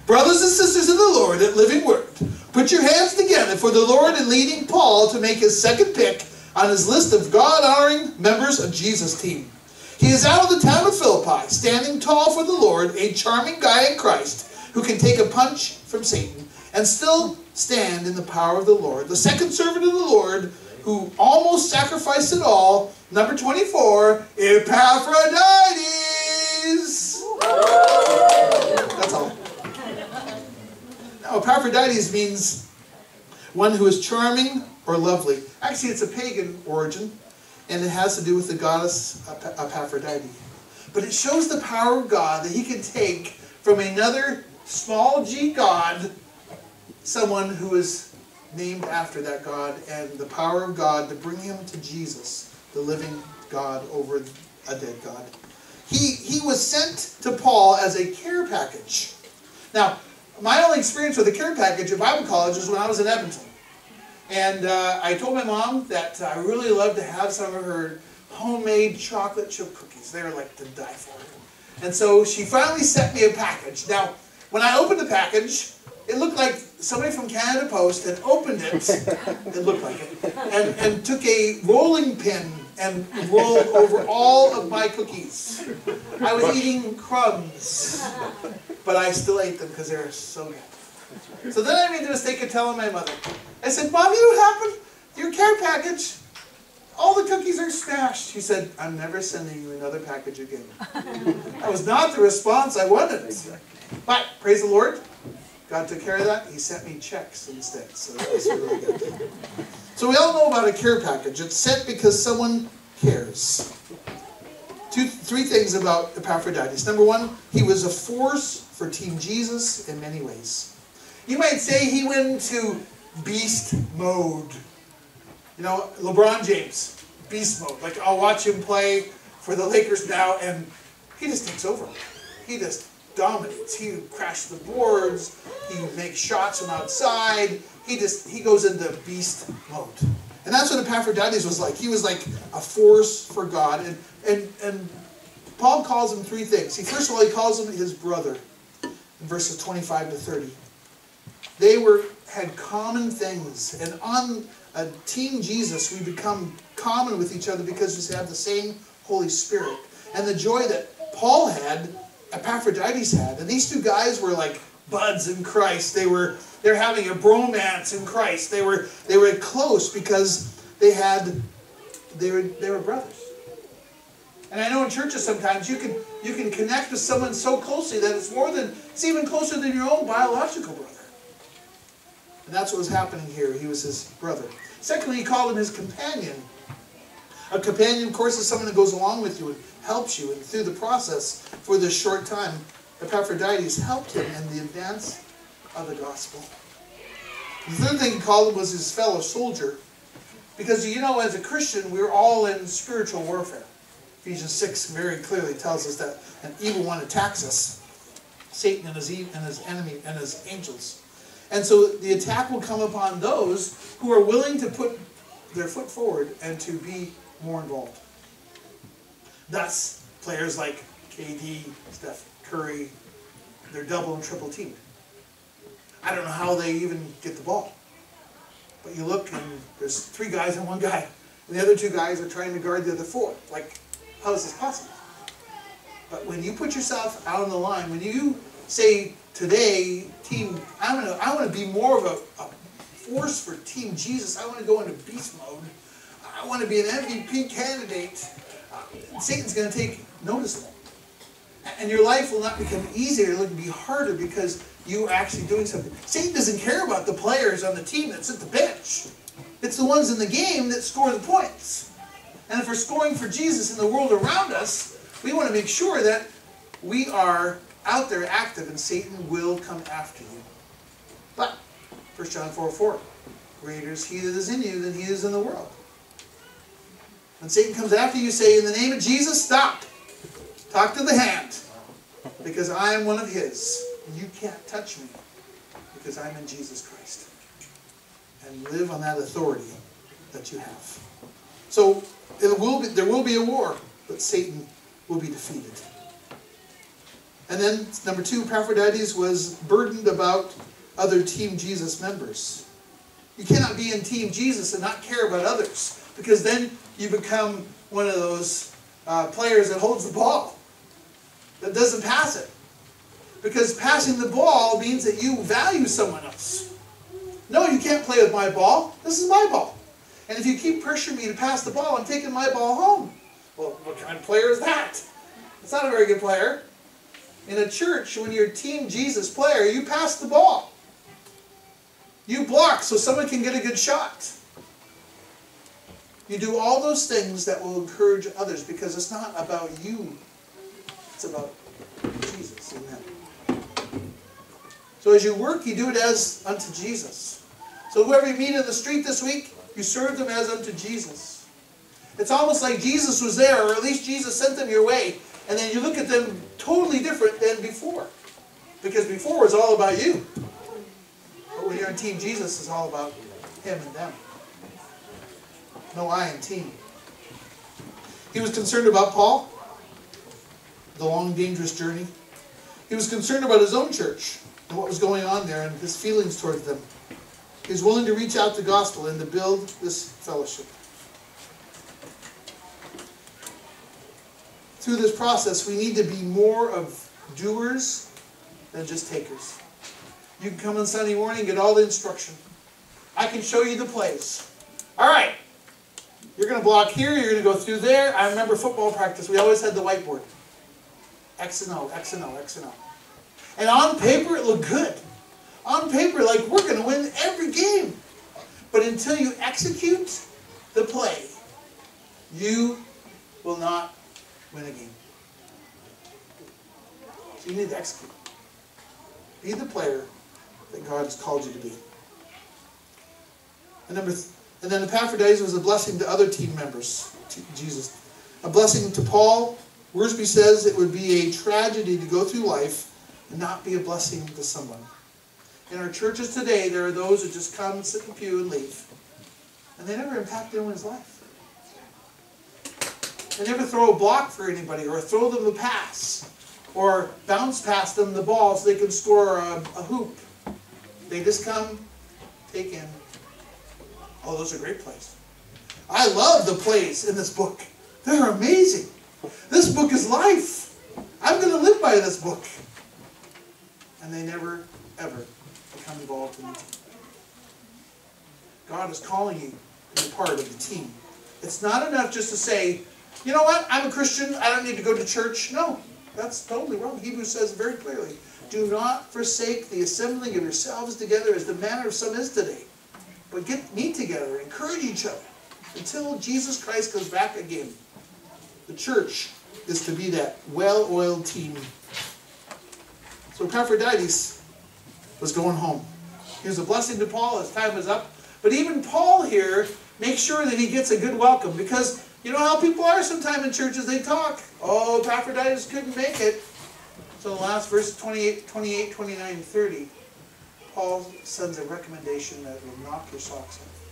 Brothers and sisters in the Lord at Living Word, put your hands together for the Lord in leading Paul to make his second pick on his list of God-honoring members of Jesus' team. He is out of the town of Philippi, standing tall for the Lord, a charming guy in Christ who can take a punch from Satan and still stand in the power of the Lord. The second servant of the Lord who almost sacrificed it all. Number 24, Epaphroditus. All. Epaphroditus means one who is charming or lovely. Actually, it's a pagan origin, and it has to do with the goddess Aphrodite. But it shows the power of God that he can take from another small g god someone who is named after that God and the power of God to bring him to Jesus, the living God over a dead God. He, he was sent to Paul as a care package. Now, my only experience with a care package at Bible college was when I was in Edmonton. And uh, I told my mom that I really loved to have some of her homemade chocolate chip cookies. They're like to die for. And so she finally sent me a package. Now, when I opened the package, it looked like somebody from Canada Post had opened it, <laughs> it looked like it, and, and took a rolling pin and rolled over all of my cookies. I was eating crumbs, but I still ate them because they were so good. So then I made the mistake of telling my mother. I said, Mom, you know what happened? Your care package, all the cookies are smashed. She said, I'm never sending you another package again. That was not the response I wanted. But, praise the Lord, God took care of that. He sent me checks instead. So that was really good. So we all know about a care package. It's sent because someone cares. Two, three things about Epaphroditus. Number one, he was a force for Team Jesus in many ways. You might say he went into beast mode. You know, LeBron James, beast mode. Like I'll watch him play for the Lakers now, and he just takes over. He just dominates. He crashes the boards. He makes shots from outside. He just he goes into beast mode. And that's what Epaphroditus was like. He was like a force for God. And and and Paul calls him three things. He first of all he calls him his brother in verses 25 to 30. They were had common things. And on a team Jesus, we become common with each other because we have the same Holy Spirit. And the joy that Paul had, Epaphroditus had. And these two guys were like buds in Christ. They were they're having a bromance in Christ. They were they were close because they had they were they were brothers. And I know in churches sometimes you can you can connect with someone so closely that it's more than it's even closer than your own biological brother. And that's what was happening here. He was his brother. Secondly, he called him his companion. A companion, of course, is someone that goes along with you helps you and through the process for this short time. Epaphroditus helped him in the advance of the gospel. The third thing he called him was his fellow soldier. Because you know, as a Christian, we're all in spiritual warfare. Ephesians 6 very clearly tells us that an evil one attacks us. Satan and his, and his enemy and his angels. And so the attack will come upon those who are willing to put their foot forward and to be more involved. Thus, players like KD, Steph Curry, they're double and triple teamed. I don't know how they even get the ball. But you look and there's three guys and one guy. And the other two guys are trying to guard the other four. Like, how is this possible? But when you put yourself out on the line, when you say today, team, I'm gonna, I want to be more of a, a force for Team Jesus. I want to go into beast mode. I want to be an MVP candidate. Satan's going to take notice of that. And your life will not become easier, it'll be harder because you are actually doing something. Satan doesn't care about the players on the team that's at the bench. It's the ones in the game that score the points. And if we're scoring for Jesus in the world around us, we want to make sure that we are out there active and Satan will come after you. But, 1 John 4 4, greater is he that is in you than he is in the world. When Satan comes after you, say, in the name of Jesus, stop. Talk to the hand. Because I am one of his. You can't touch me. Because I'm in Jesus Christ. And live on that authority that you have. So it will be, there will be a war, but Satan will be defeated. And then number two, Epaphroditus was burdened about other Team Jesus members. You cannot be in Team Jesus and not care about others, because then you become one of those uh, players that holds the ball, that doesn't pass it. Because passing the ball means that you value someone else. No, you can't play with my ball. This is my ball. And if you keep pressuring me to pass the ball, I'm taking my ball home. Well, what kind of player is that? It's not a very good player. In a church, when you're a Team Jesus player, you pass the ball. You block so someone can get a good shot. You do all those things that will encourage others because it's not about you. It's about Jesus. Amen. So as you work, you do it as unto Jesus. So whoever you meet in the street this week, you serve them as unto Jesus. It's almost like Jesus was there, or at least Jesus sent them your way, and then you look at them totally different than before. Because before was all about you. But when you're in Team Jesus, it's all about him and them. No I in team. He was concerned about Paul, the long, dangerous journey. He was concerned about his own church and what was going on there and his feelings towards them. He was willing to reach out the gospel and to build this fellowship. Through this process, we need to be more of doers than just takers. You can come on Sunday morning, and get all the instruction. I can show you the place. All right, you're going to block here, you're going to go through there. I remember football practice, we always had the whiteboard. X and O, X and O, X and O. And on paper, it looked good. On paper, like we're going to win every game. But until you execute the play, you will not win a game. So you need to execute. Be the player that God has called you to be. And number, and then Epaphroditus was a blessing to other team members. Jesus, a blessing to Paul. Wiersbe says it would be a tragedy to go through life and not be a blessing to someone. In our churches today, there are those who just come, sit in the pew, and leave, and they never impact anyone's life. They never throw a block for anybody, or throw them a pass, or bounce past them the ball so they can score a, a hoop. They just come, take in. Oh, those are great plays. I love the plays in this book. They're amazing. This book is life. I'm going to live by this book. And they never, ever become involved in team. God is calling you to be part of the team. It's not enough just to say, you know what, I'm a Christian, I don't need to go to church. No, that's totally wrong. Hebrews says very clearly, do not forsake the assembling of yourselves together as the manner of some is today. But get meet together, encourage each other until Jesus Christ comes back again. The church is to be that well-oiled team. So Epaphroditus was going home. He was a blessing to Paul. His time was up. But even Paul here makes sure that he gets a good welcome because you know how people are sometimes in churches. They talk. Oh, Epaphroditus couldn't make it. So the last verse 28, 28 29, 30, Paul sends a recommendation that will knock your socks off.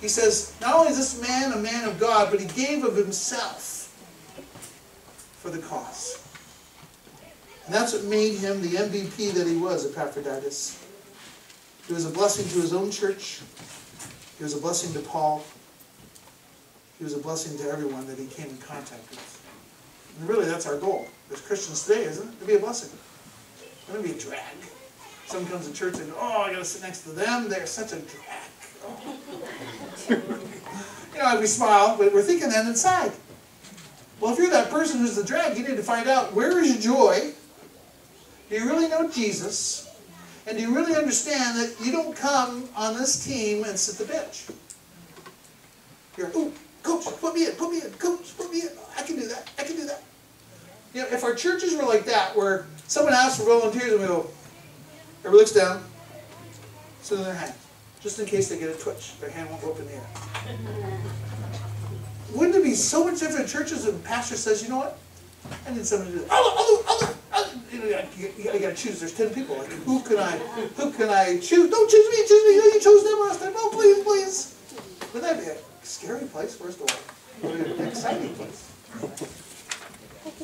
He says, not only is this man a man of God, but he gave of himself for the cause. And that's what made him the MVP that he was, Epaphroditus. He was a blessing to his own church. He was a blessing to Paul. He was a blessing to everyone that he came in contact with. And really, that's our goal as Christians today, isn't it? To be a blessing. Not to be a drag. Someone comes to church and, oh, I got to sit next to them. They're such a drag. <laughs> You know, we smile, but we're thinking that inside. Well, if you're that person who's the drag, you need to find out where is your joy? Do you really know Jesus? And do you really understand that you don't come on this team and sit the bench? You're, ooh, coach, put me in, put me in, coach, put me in. I can do that, I can do that. You know, if our churches were like that, where someone asks for volunteers and we go, everybody looks down, sit in their hand, just in case they get a twitch, their hand won't go up in the air. <laughs> Wouldn't it be so much different in churches if the pastor says, you know what? I need someone to do this. Other, other, other. You, know, you, you, you gotta choose. There's ten people. Like, who can I, who can I choose? Don't choose me, choose me. No, you chose them last time. No, please, please. Wouldn't that be a scary place, first of all? Would an exciting place?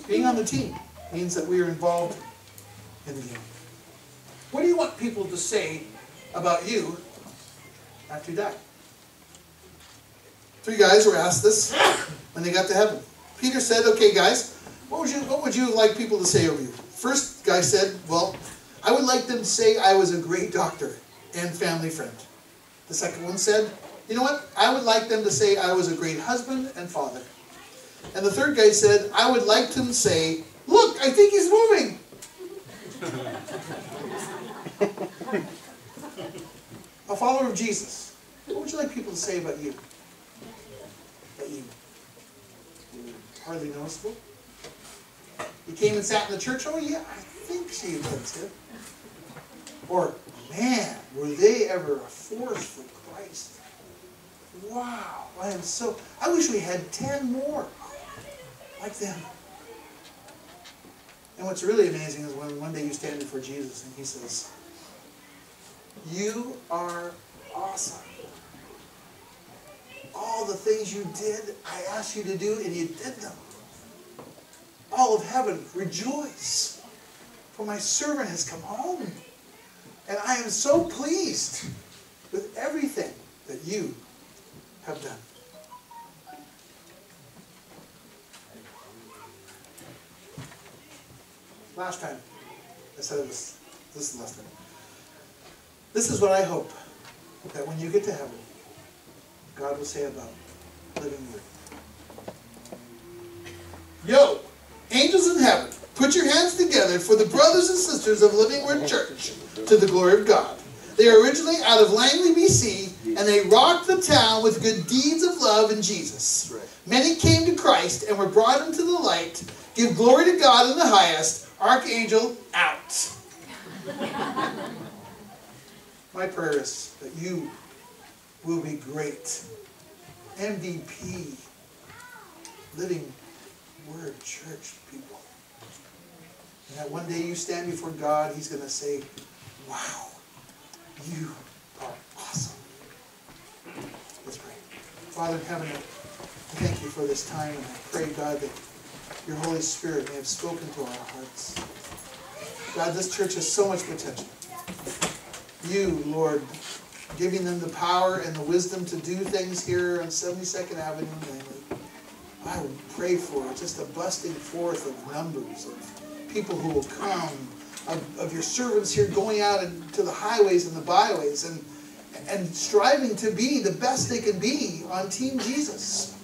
Being on the team means that we are involved in the game. What do you want people to say about you after you die? Three guys were asked this when they got to heaven. Peter said, "Okay, guys, what would you what would you like people to say of you?" First guy said, "Well, I would like them to say I was a great doctor and family friend." The second one said, "You know what? I would like them to say I was a great husband and father." And the third guy said, "I would like them to say, look, I think he's moving." <laughs> <laughs> a follower of Jesus. What would you like people to say about you? That you hardly noticeable. You came and sat in the church. Oh yeah, I think she attends it. Or man, were they ever a force for Christ? Wow, I am so. I wish we had ten more like them. And what's really amazing is when one day you stand before Jesus and He says, "You are awesome." all the things you did, I asked you to do, and you did them. All of heaven, rejoice, for my servant has come home. And I am so pleased with everything that you have done. Last time, I said it was, this is the last time. This is what I hope, that when you get to heaven, God will say about living word. Yo, angels in heaven, put your hands together for the brothers and sisters of Living Word Church to the glory of God. They are originally out of Langley, BC, and they rocked the town with good deeds of love in Jesus. Many came to Christ and were brought into the light. Give glory to God in the highest. Archangel out. My prayer is that you will be great. MVP. Living Word Church people. And that one day you stand before God, He's going to say, Wow, you are awesome. Let's pray. Father in heaven, I thank you for this time, and I pray, God, that your Holy Spirit may have spoken to our hearts. God, this church has so much potential. You, Lord, giving them the power and the wisdom to do things here on 72nd Avenue in Langley. I would pray for just a busting forth of numbers of people who will come, of, of your servants here going out into the highways and the byways and, and striving to be the best they can be on Team Jesus.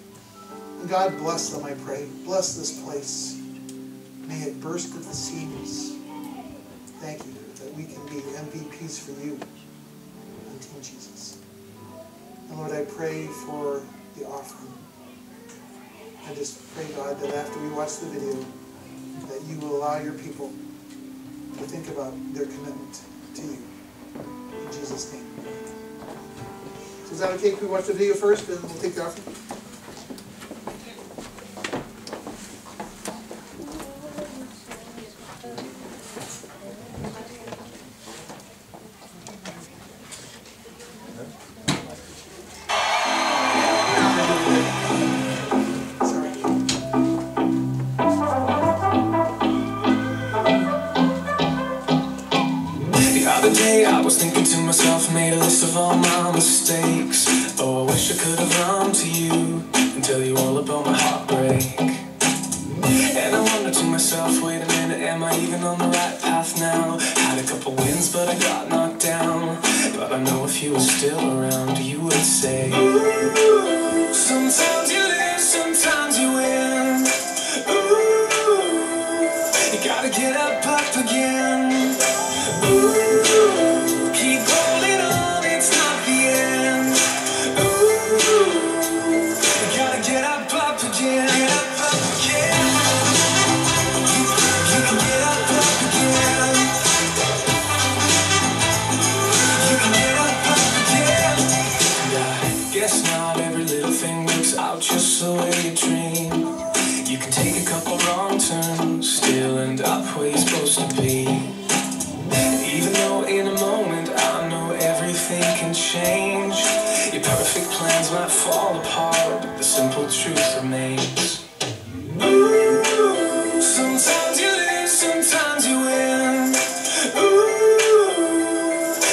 And God bless them, I pray. Bless this place. May it burst at the seams. Thank you we can be MVPs for you on Team Jesus. And Lord, I pray for the offering. I just pray, God, that after we watch the video, that you will allow your people to think about their commitment to you. In Jesus' name. So is that okay? Can we watch the video first and we'll take the offering?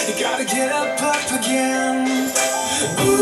You gotta get up, up again. Ooh,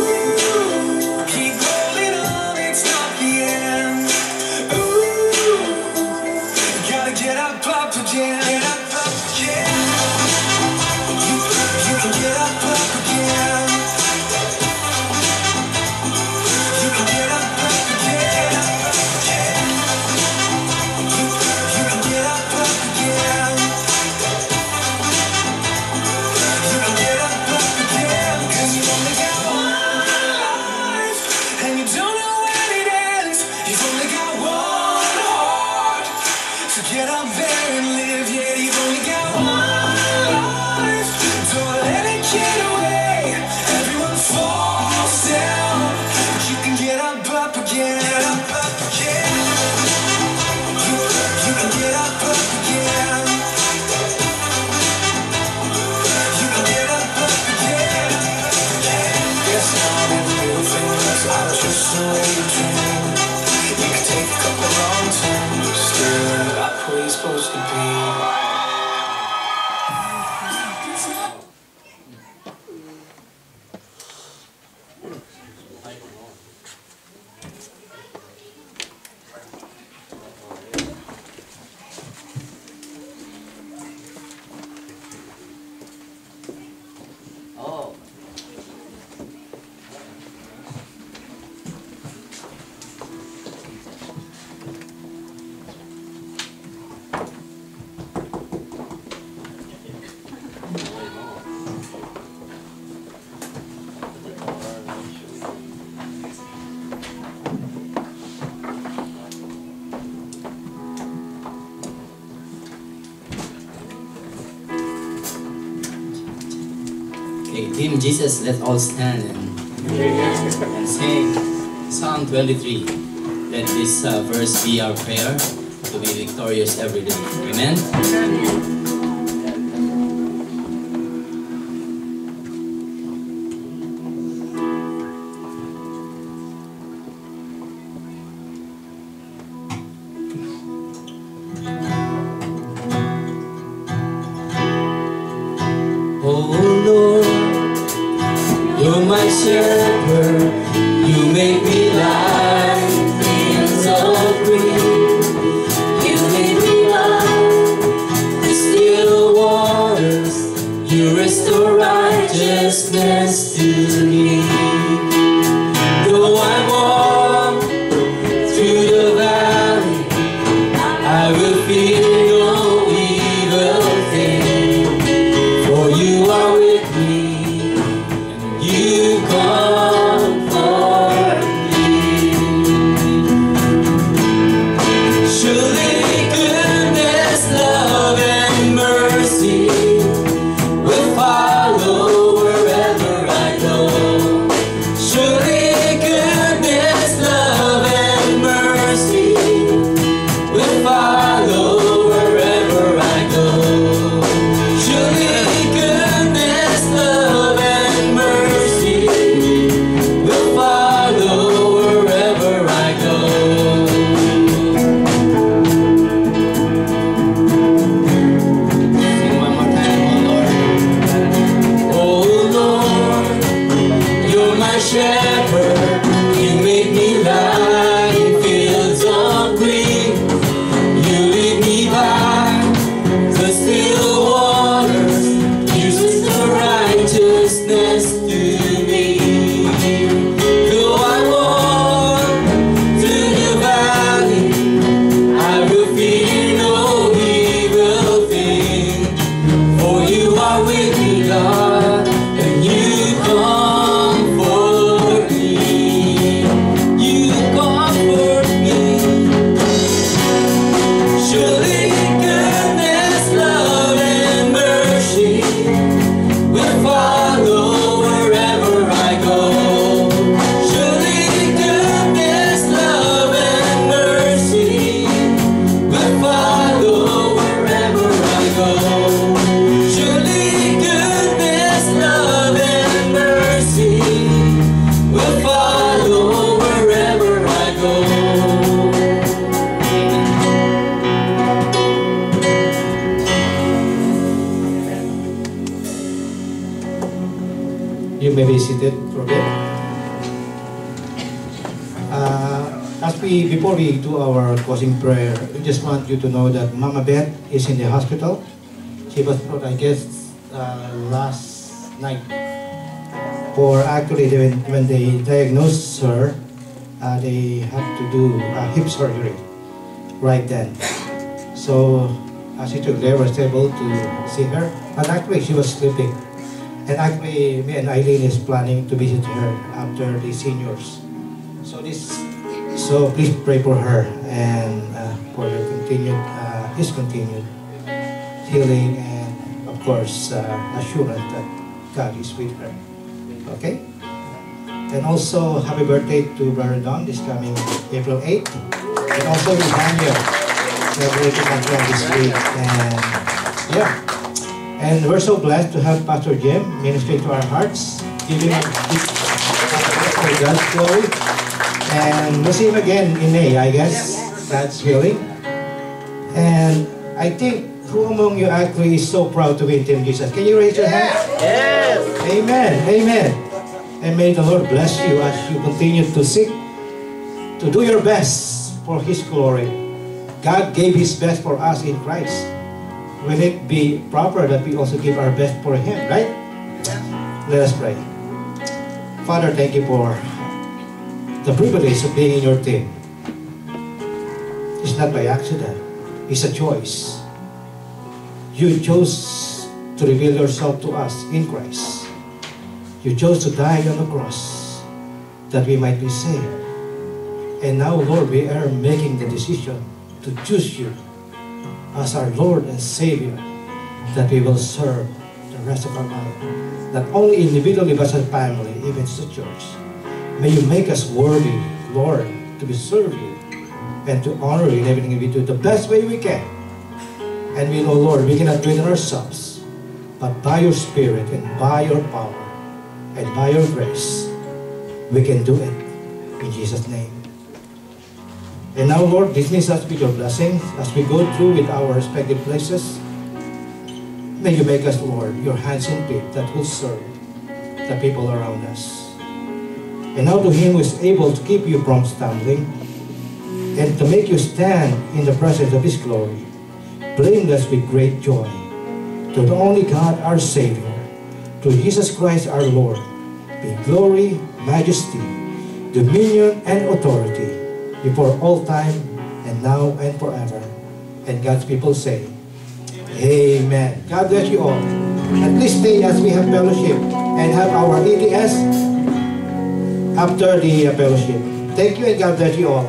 Jesus, let's all stand and, and sing Psalm 23. Let this uh, verse be our prayer to be victorious every day. Amen? Surgery right then. So, as she took there, was able to see her. And actually, she was sleeping. And actually, me and Eileen is planning to visit her after the seniors. So this, so please pray for her and uh, for her continued, uh, his continued healing and of course uh, assurance that God is with her. Okay. And also happy birthday to Brother Don this coming April 8th. And also Daniel celebrating as well this week. And yeah. And we're so blessed to have Pastor Jim ministering to our hearts, giving us for God's glory. And we'll see him again in May, I guess. That's willing. And I think who among you actually is so proud to be in Team Jesus? Can you raise your hand? Yes. Amen. Amen. And may the Lord bless you as you continue to seek to do your best for His glory. God gave His best for us in Christ will it be proper that we also give our best for Him, right? Let us pray. Father, thank you for the privilege of being in your team. It's not by accident, it's a choice. You chose to reveal yourself to us in Christ. You chose to die on the cross that we might be saved. And now, Lord, we are making the decision to choose you as our Lord and Savior, that we will serve the rest of our life. Not only individually, but as a family, even as a church. May you make us worthy, Lord, to be serve you and to honor you in everything we do the best way we can. And we know, Lord, we cannot do it ourselves, but by your Spirit and by your power and by your grace, we can do it. In Jesus' name. And now, Lord, dismiss us with your blessings as we go through with our respective places. May you make us, Lord, your hands and feet that will serve the people around us. And now to him who is able to keep you from stumbling and to make you stand in the presence of his glory, blameless with great joy. To the only God our Savior, to Jesus Christ our Lord, be glory, majesty, dominion, and authority before all time and now and forever. And God's people say, Amen. God bless you all. And please stay as we have fellowship and have our EDS after the fellowship. Thank you and God bless you all.